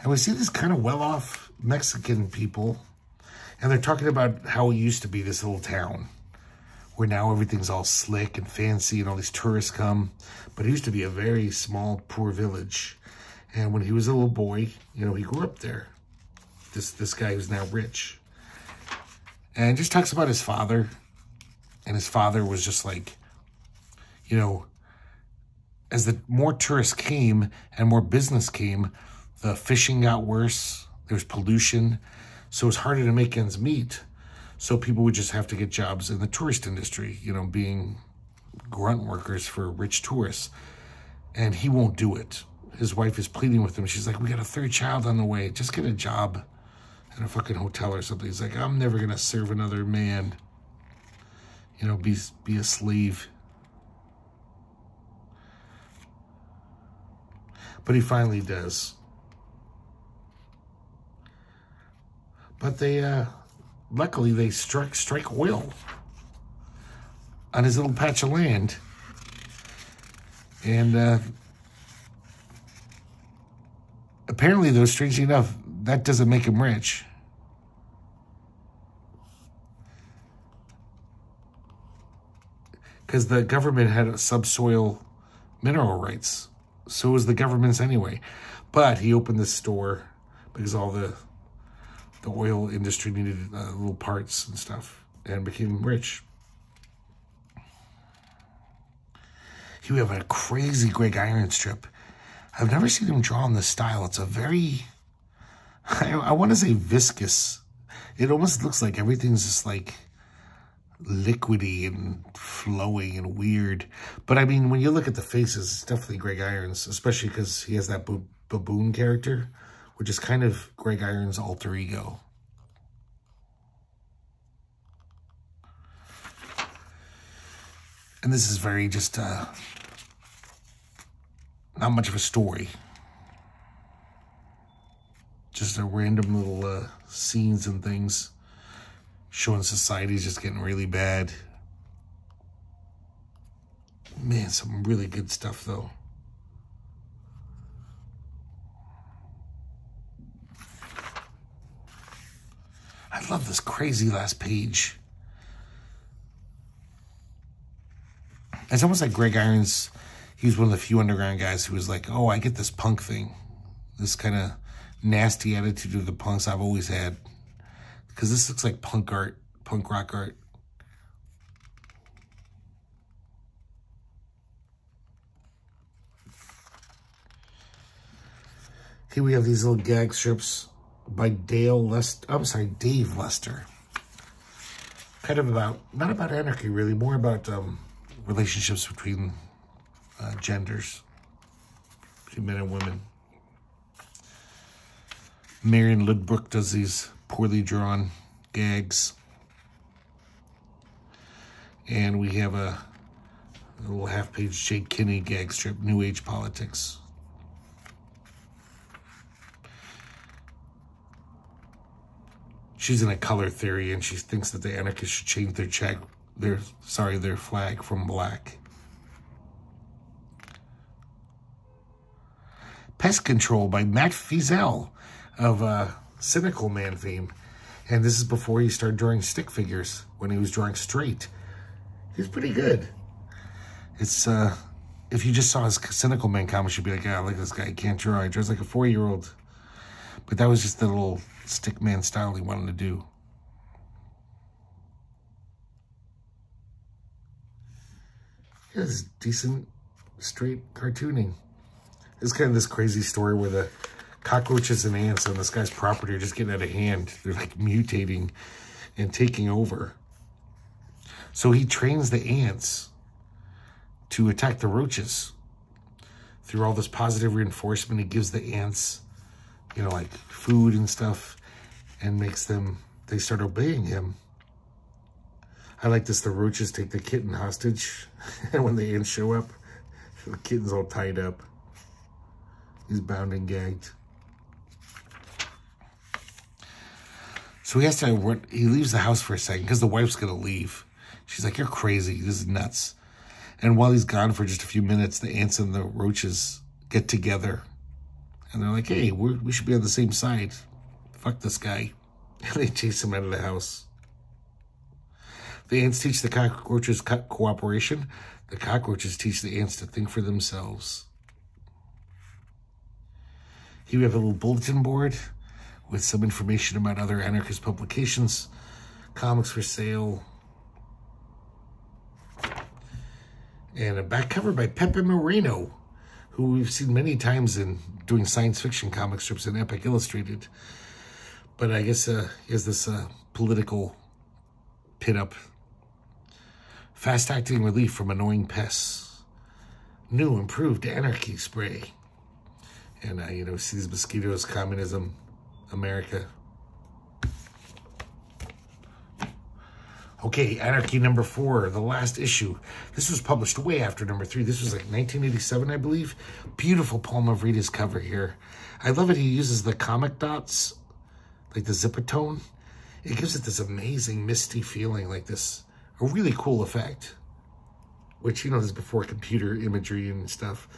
And we see these kind of well-off Mexican people, and they're talking about how it used to be this little town, where now everything's all slick and fancy and all these tourists come. But it used to be a very small, poor village. And when he was a little boy, you know, he grew up there this this guy who's now rich. And just talks about his father. And his father was just like, you know, as the more tourists came and more business came, the fishing got worse. There was pollution. So it was harder to make ends meet. So people would just have to get jobs in the tourist industry, you know, being grunt workers for rich tourists. And he won't do it. His wife is pleading with him. She's like, we got a third child on the way. Just get a job in a fucking hotel or something. He's like, I'm never gonna serve another man. You know, be be a slave. But he finally does. But they, uh, luckily, they strike strike oil on his little patch of land, and uh, apparently, though, strangely enough, that doesn't make him rich. because the government had subsoil mineral rights. So was the government's anyway. But he opened this store because all the the oil industry needed uh, little parts and stuff and became rich. He would have a crazy Greg Iron strip. I've never seen him draw in this style. It's a very, I, I want to say viscous. It almost looks like everything's just like liquidy and flowing and weird. But I mean, when you look at the faces, it's definitely Greg Irons, especially because he has that baboon character, which is kind of Greg Irons' alter ego. And this is very just, uh, not much of a story. Just a random little uh, scenes and things showing society's just getting really bad. Man, some really good stuff though. Love this crazy last page. It's almost like Greg Irons. He was one of the few underground guys who was like, oh, I get this punk thing. This kind of nasty attitude of the punks I've always had. Because this looks like punk art, punk rock art. Here we have these little gag strips by Dale Lester. I'm sorry, Dave Lester. Kind of about, not about anarchy really, more about um, relationships between uh, genders, between men and women. Marion Ludbrook does these poorly drawn gags. And we have a, a little half-page Jay Kinney gag strip, New Age Politics. She's in a color theory and she thinks that the anarchists should change their check their sorry their flag from black. Pest control by matt feazell of uh Cynicalman fame. And this is before he started drawing stick figures when he was drawing straight. He's pretty good. It's uh if you just saw his Cynicalman comics you'd be like yeah at this guy. He can't draw. He draws like a four-year-old but that was just the little stickman style he wanted to do. It's decent, straight cartooning. It's kind of this crazy story where the cockroaches and ants on this guy's property are just getting out of hand. They're like mutating and taking over. So he trains the ants to attack the roaches. Through all this positive reinforcement, he gives the ants, you know, like food and stuff and makes them, they start obeying him. I like this, the roaches take the kitten hostage, and when the ants show up, the kitten's all tied up. He's bound and gagged. So he has to, he leaves the house for a second because the wife's going to leave. She's like, you're crazy. This is nuts. And while he's gone for just a few minutes, the ants and the roaches get together. And they're like, hey, we should be on the same side fuck this guy. And they chase him out of the house. The ants teach the cockroaches co cooperation. The cockroaches teach the ants to think for themselves. Here we have a little bulletin board with some information about other anarchist publications, comics for sale, and a back cover by Pepe Moreno, who we've seen many times in doing science fiction comic strips in Epic Illustrated. But I guess uh, is this uh, political pit up. Fast acting relief from annoying pests. New improved anarchy spray. And, uh, you know, see these mosquitoes, communism, America. Okay, Anarchy number four, the last issue. This was published way after number three. This was like 1987, I believe. Beautiful Paul Mavrides cover here. I love it. He uses the comic dots like the Zip-a-Tone, it gives it this amazing misty feeling, like this, a really cool effect. Which, you know, this is before computer imagery and stuff.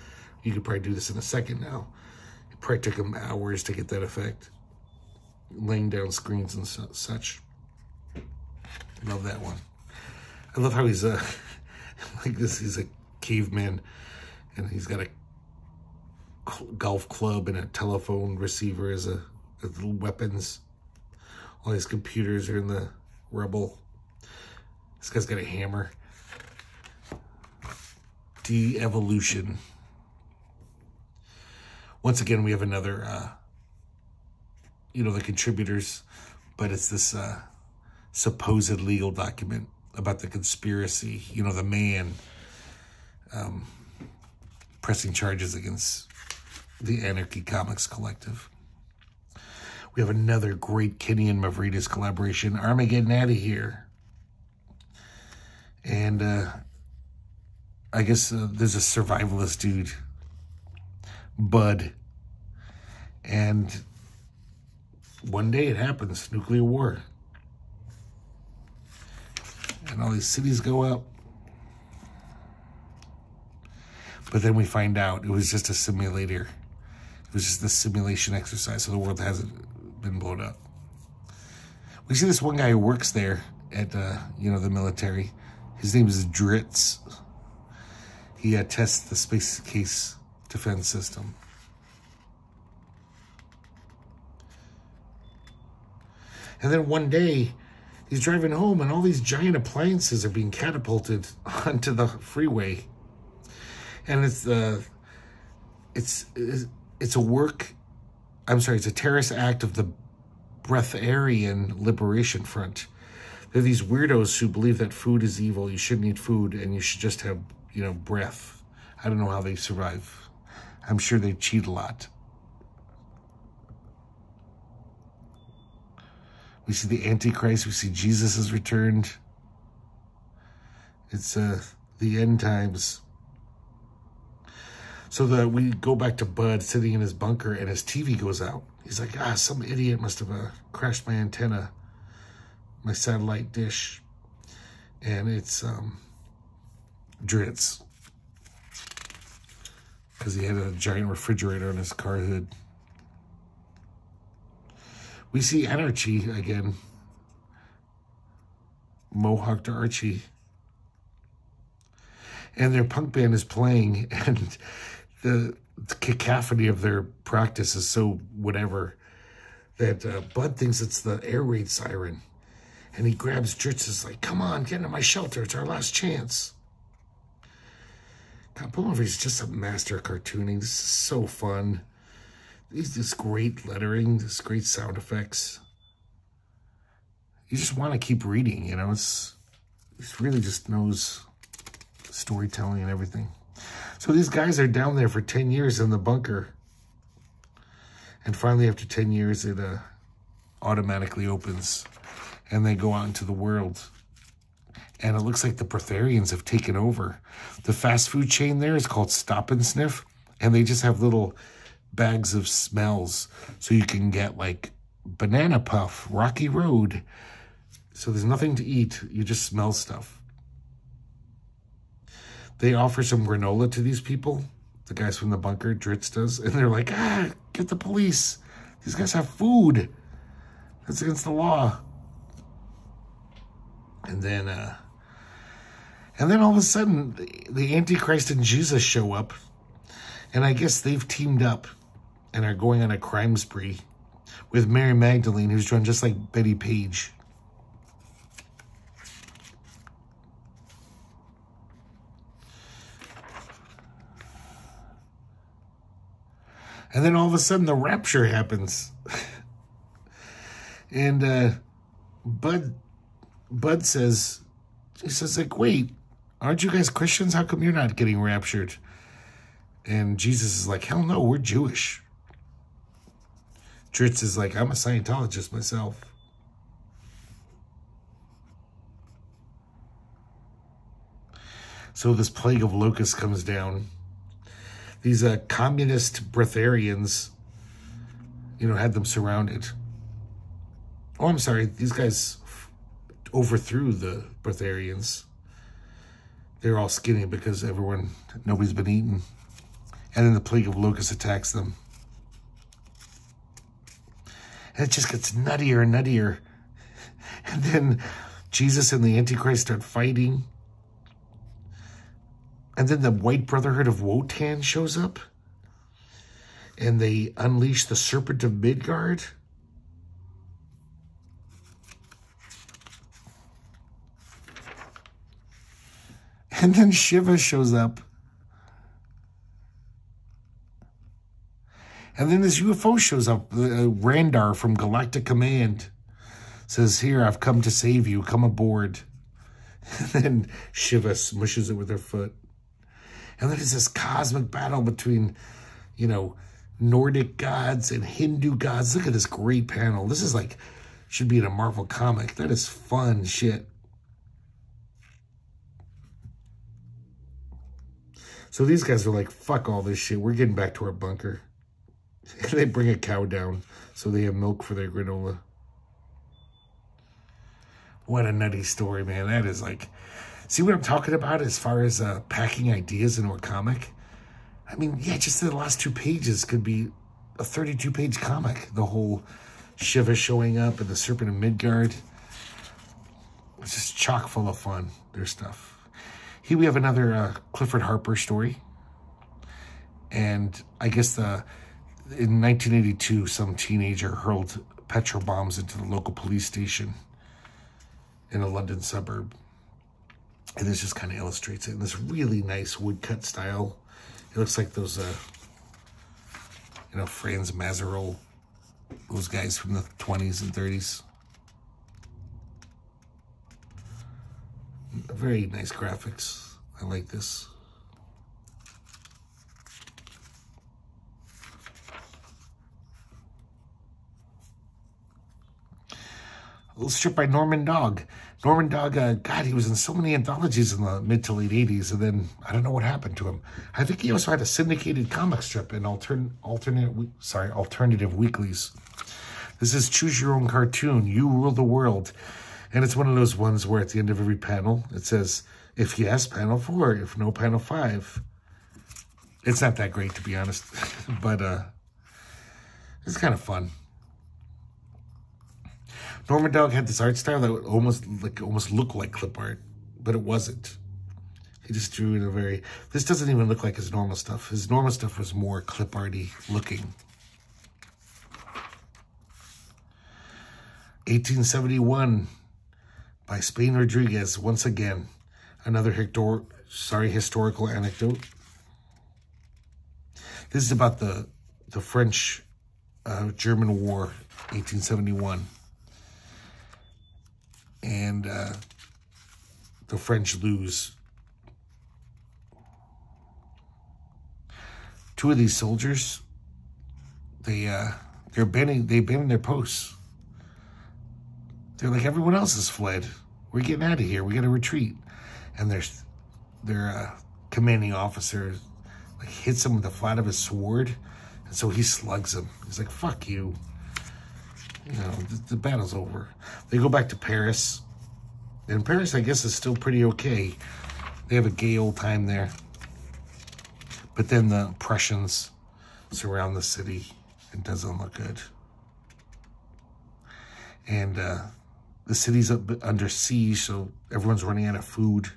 You could probably do this in a second now. It probably took him hours to get that effect. Laying down screens and su such. Love that one. I love how he's, uh, like this, he's a caveman and he's got a golf club and a telephone receiver as a little weapons. All these computers are in the rubble. This guy's got a hammer. De-evolution. Once again, we have another, uh, you know, the contributors, but it's this uh, supposed legal document about the conspiracy, you know, the man um, pressing charges against the Anarchy Comics Collective. We have another great Kinney and Mavrides collaboration, Armageddon out of here. And uh, I guess uh, there's a survivalist dude, Bud. And one day it happens, nuclear war. And all these cities go up. But then we find out it was just a simulator. It was just a simulation exercise, so the world hasn't been blown up. We see this one guy who works there at, uh, you know, the military. His name is Dritz. He uh, tests the space case defense system. And then one day, he's driving home and all these giant appliances are being catapulted onto the freeway. And it's the, uh, it's, it's a work, I'm sorry, it's a terrorist act of the Breatharian Liberation Front. They're these weirdos who believe that food is evil, you shouldn't eat food, and you should just have, you know, breath. I don't know how they survive. I'm sure they cheat a lot. We see the Antichrist. We see Jesus has returned. It's uh, the end times. So that we go back to Bud sitting in his bunker and his TV goes out. He's like, ah, some idiot must have uh, crashed my antenna, my satellite dish. And it's um, Dritz. Because he had a giant refrigerator on his car hood. We see Anarchy again. Mohawk to Archie. And their punk band is playing, and the, the cacophony of their practice is so whatever that uh, Bud thinks it's the air raid siren. And he grabs Dritz is like, come on, get into my shelter. It's our last chance. God, Pullover is just a master of cartooning. This is so fun. These this great lettering, this great sound effects. You just want to keep reading, you know. It's it really just knows storytelling and everything. So these guys are down there for 10 years in the bunker. And finally, after 10 years, it uh, automatically opens. And they go out into the world. And it looks like the Breatharians have taken over. The fast food chain there is called Stop and Sniff. And they just have little bags of smells so you can get like banana puff, rocky road. So there's nothing to eat. You just smell stuff. They offer some granola to these people. The guys from the bunker, Dritz does. And they're like, ah, get the police. These guys have food. That's against the law. And then, uh, and then all of a sudden, the, the Antichrist and Jesus show up. And I guess they've teamed up and are going on a crime spree with Mary Magdalene, who's drawn just like Betty Page. And then all of a sudden the rapture happens. and uh, Bud Bud says, he says, like, wait, aren't you guys Christians? How come you're not getting raptured? And Jesus is like, hell no, we're Jewish. Dritz is like, I'm a Scientologist myself. So this plague of locusts comes down. These uh, communist Breatharians, you know, had them surrounded. Oh, I'm sorry. These guys overthrew the Breatharians. They're all skinny because everyone, nobody's been eaten. And then the plague of locusts attacks them. And it just gets nuttier and nuttier. And then Jesus and the Antichrist start fighting. And then the White Brotherhood of Wotan shows up. And they unleash the Serpent of Midgard. And then Shiva shows up. And then this UFO shows up. Uh, Randar from Galactic Command says, Here, I've come to save you. Come aboard. And then Shiva smushes it with her foot. And then there's this cosmic battle between, you know, Nordic gods and Hindu gods. Look at this great panel. This is like, should be in a Marvel comic. That is fun shit. So these guys are like, fuck all this shit. We're getting back to our bunker. they bring a cow down so they have milk for their granola. What a nutty story, man. That is like, see what I'm talking about as far as uh, packing ideas into a comic? I mean, yeah, just the last two pages could be a 32 page comic. The whole Shiva showing up and the Serpent of Midgard. It's just chock full of fun, their stuff. Here we have another uh, Clifford Harper story. And I guess the in 1982, some teenager hurled petrol bombs into the local police station in a London suburb. And this just kind of illustrates it in this really nice woodcut style. It looks like those, uh, you know, Frans Masereel, those guys from the 20s and 30s. Very nice graphics. I like this. Little strip by Norman Dog. Norman Dog, uh, God, he was in so many anthologies in the mid to late 80s, and then I don't know what happened to him. I think he also had a syndicated comic strip in altern alternate, sorry, alternative weeklies. This is Choose Your Own Cartoon, You Rule the World. And it's one of those ones where at the end of every panel, it says, if yes, panel four, if no, panel five. It's not that great, to be honest, but uh, it's kind of fun. Norman Dog had this art style that would almost like almost look like clip art, but it wasn't. He just drew in a very. This doesn't even look like his normal stuff. His normal stuff was more clip arty looking. 1871 by Spain Rodriguez. Once again, another histor sorry historical anecdote. This is about the the French uh, German War, 1871 and uh, the French lose. Two of these soldiers, they uh, they're bending, they bend their posts. They're like everyone else has fled. We're getting out of here. We got to retreat. And their their uh, commanding officer like hits him with the flat of his sword, and so he slugs him. He's like, "Fuck you." You know, the, the battle's over. They go back to Paris. And Paris, I guess, is still pretty okay. They have a gay old time there. But then the Prussians surround the city. It doesn't look good. And uh, the city's under siege, so everyone's running out of food.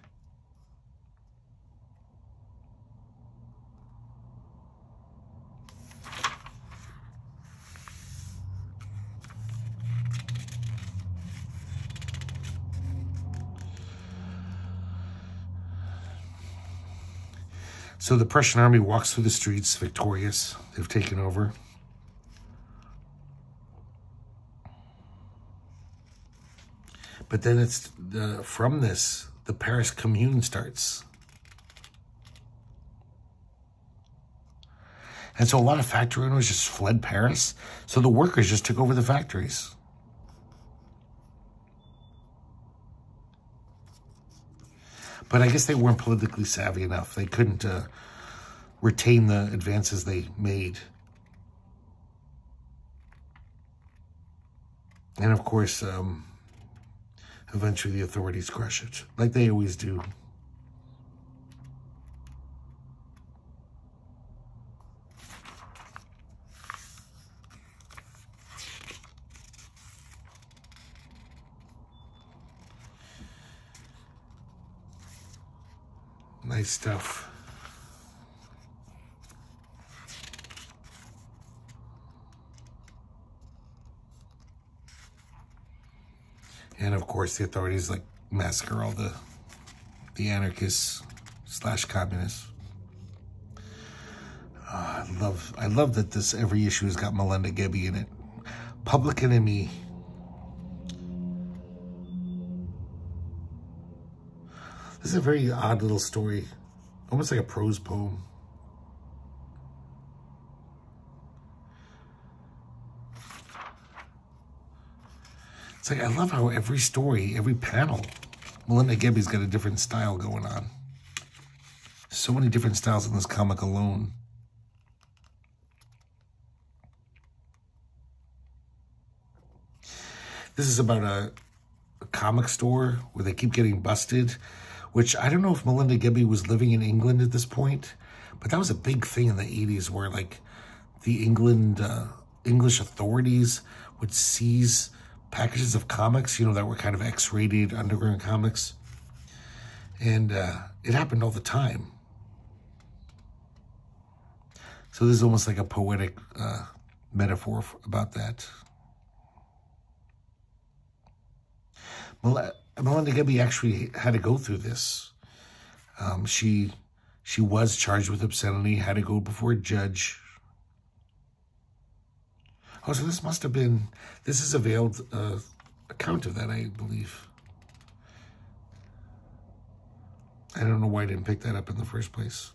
So the Prussian army walks through the streets victorious. They've taken over. But then it's the, from this, the Paris Commune starts. And so a lot of factory owners just fled Paris. So the workers just took over the factories. But I guess they weren't politically savvy enough. They couldn't uh, retain the advances they made. And of course, um, eventually the authorities crush it, like they always do. Nice stuff. And of course, the authorities like massacre all the the anarchists slash communists. Uh, I love I love that this every issue has got Melinda Gebbie in it. Public Enemy This is a very odd little story, almost like a prose poem. It's like, I love how every story, every panel, Melinda Gebbie's got a different style going on. So many different styles in this comic alone. This is about a, a comic store where they keep getting busted which I don't know if Melinda Gebbie was living in England at this point, but that was a big thing in the 80s where like the England uh, English authorities would seize packages of comics, you know, that were kind of X-rated underground comics. And uh, it happened all the time. So this is almost like a poetic uh, metaphor about that. Melinda Gebbie actually had to go through this. Um, she she was charged with obscenity, had to go before a judge. Oh, so this must have been, this is a veiled uh, account of that, I believe. I don't know why I didn't pick that up in the first place.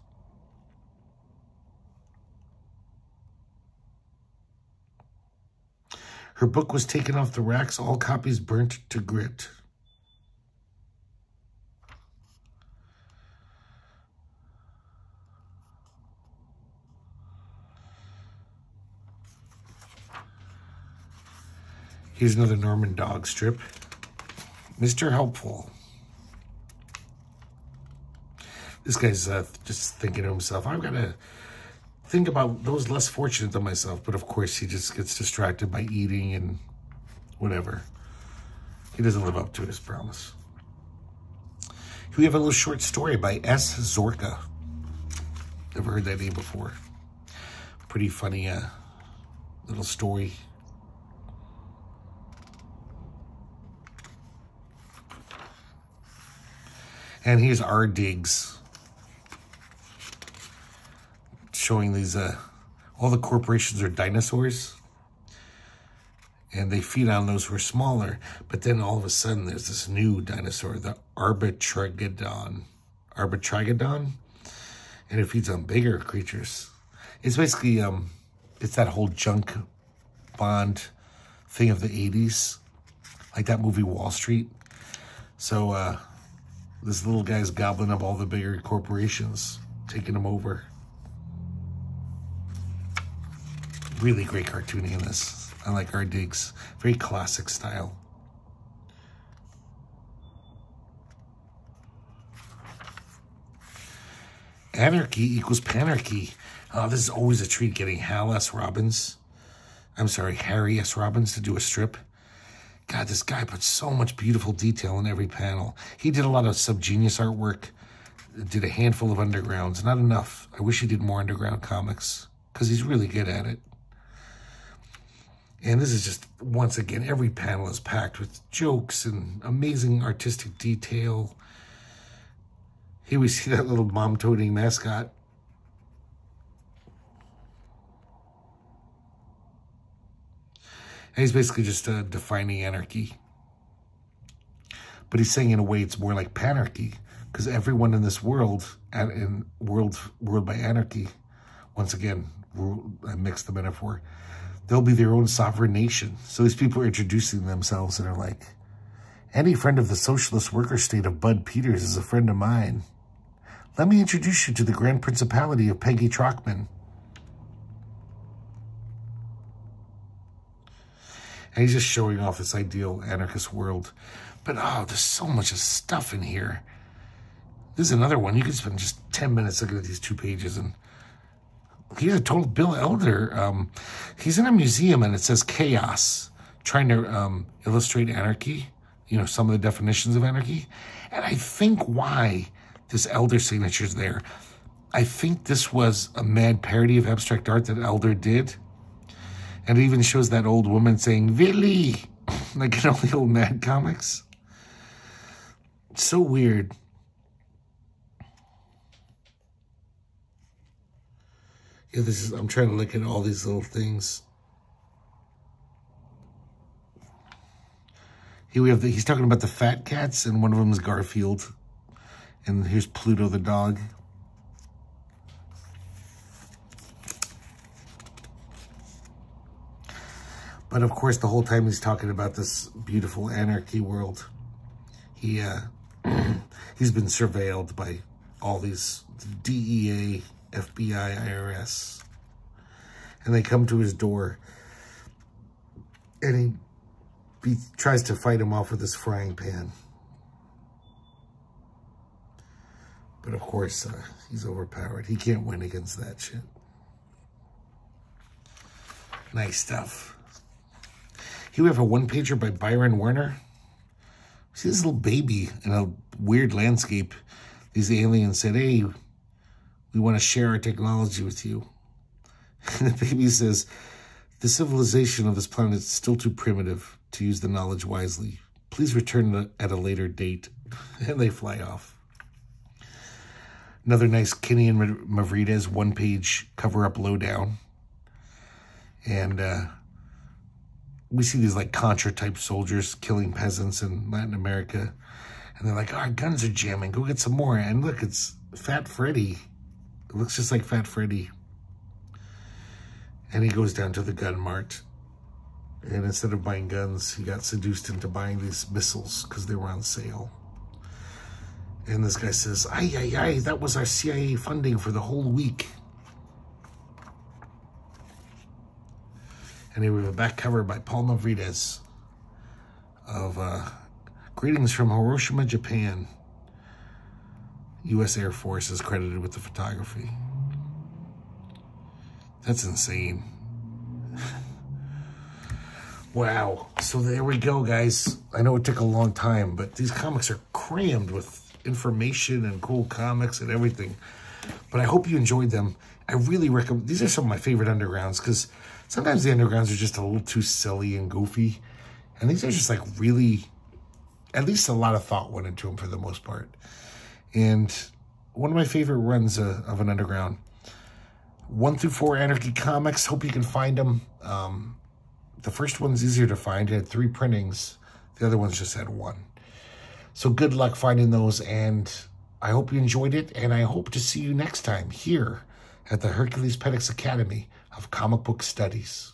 Her book was taken off the racks, all copies burnt to grit. Here's another Norman dog strip. Mr. Helpful. This guy's uh, just thinking to himself, I've got to think about those less fortunate than myself. But of course, he just gets distracted by eating and whatever. He doesn't live up to his promise. We have a little short story by S. Zorka. Never heard that name before. Pretty funny uh, little story. And here's R. Diggs showing these, uh, all the corporations are dinosaurs. And they feed on those who are smaller. But then all of a sudden there's this new dinosaur, the Arbitragodon. Arbitragodon? And it feeds on bigger creatures. It's basically, um, it's that whole junk bond thing of the 80s. Like that movie Wall Street. So, uh, this little guy's gobbling up all the bigger corporations, taking them over. Really great cartooning in this. I like R. Diggs. Very classic style. Anarchy equals panarchy. Oh, this is always a treat getting Hal S. Robbins. I'm sorry, Harry S. Robbins to do a strip. God, this guy put so much beautiful detail in every panel. He did a lot of subgenius artwork, did a handful of undergrounds, not enough. I wish he did more underground comics because he's really good at it. And this is just, once again, every panel is packed with jokes and amazing artistic detail. Here we see that little mom-toting mascot. And he's basically just uh, defining anarchy. But he's saying in a way it's more like panarchy, because everyone in this world, and in world world by anarchy, once again, I mix the metaphor, they'll be their own sovereign nation. So these people are introducing themselves and are like, any friend of the socialist worker state of Bud Peters is a friend of mine. Let me introduce you to the Grand Principality of Peggy Trockman. And he's just showing off this ideal anarchist world. But oh, there's so much stuff in here. This is another one. You could spend just 10 minutes looking at these two pages and he's a total Bill Elder. Um, he's in a museum and it says chaos, trying to um, illustrate anarchy, you know, some of the definitions of anarchy. And I think why this Elder signature is there, I think this was a mad parody of abstract art that Elder did. And it even shows that old woman saying, Willie, like in all the old Mad comics. It's so weird. Yeah, this is, I'm trying to look at all these little things. Here we have the, he's talking about the fat cats, and one of them is Garfield. And here's Pluto the dog. But of course, the whole time he's talking about this beautiful anarchy world, he uh, he's been surveilled by all these DEA, FBI, IRS, and they come to his door, and he, he tries to fight him off with his frying pan. But of course, uh, he's overpowered. He can't win against that shit. Nice stuff. Here we have a one-pager by Byron Werner. See this little baby in a weird landscape. These aliens said, hey, we want to share our technology with you. And the baby says, the civilization of this planet is still too primitive to use the knowledge wisely. Please return at a later date. And they fly off. Another nice Kinney and Mavrides one-page cover-up lowdown. And uh, we see these like Contra-type soldiers killing peasants in Latin America. And they're like, our guns are jamming. Go get some more. And look, it's Fat Freddy. It looks just like Fat Freddy. And he goes down to the gun mart. And instead of buying guns, he got seduced into buying these missiles because they were on sale. And this guy says, ay, ay, ay, that was our CIA funding for the whole week. And we have a back cover by Paul Mavrides of uh, Greetings from Hiroshima, Japan. U.S. Air Force is credited with the photography. That's insane. wow. So there we go, guys. I know it took a long time, but these comics are crammed with information and cool comics and everything. But I hope you enjoyed them. I really recommend, these are some of my favorite undergrounds because sometimes the undergrounds are just a little too silly and goofy. And these are just like really, at least a lot of thought went into them for the most part. And one of my favorite runs uh, of an underground. One through four Anarchy Comics. Hope you can find them. Um, the first one's easier to find. It had three printings. The other ones just had one. So good luck finding those. And I hope you enjoyed it. And I hope to see you next time here at the Hercules Petix Academy of Comic Book Studies.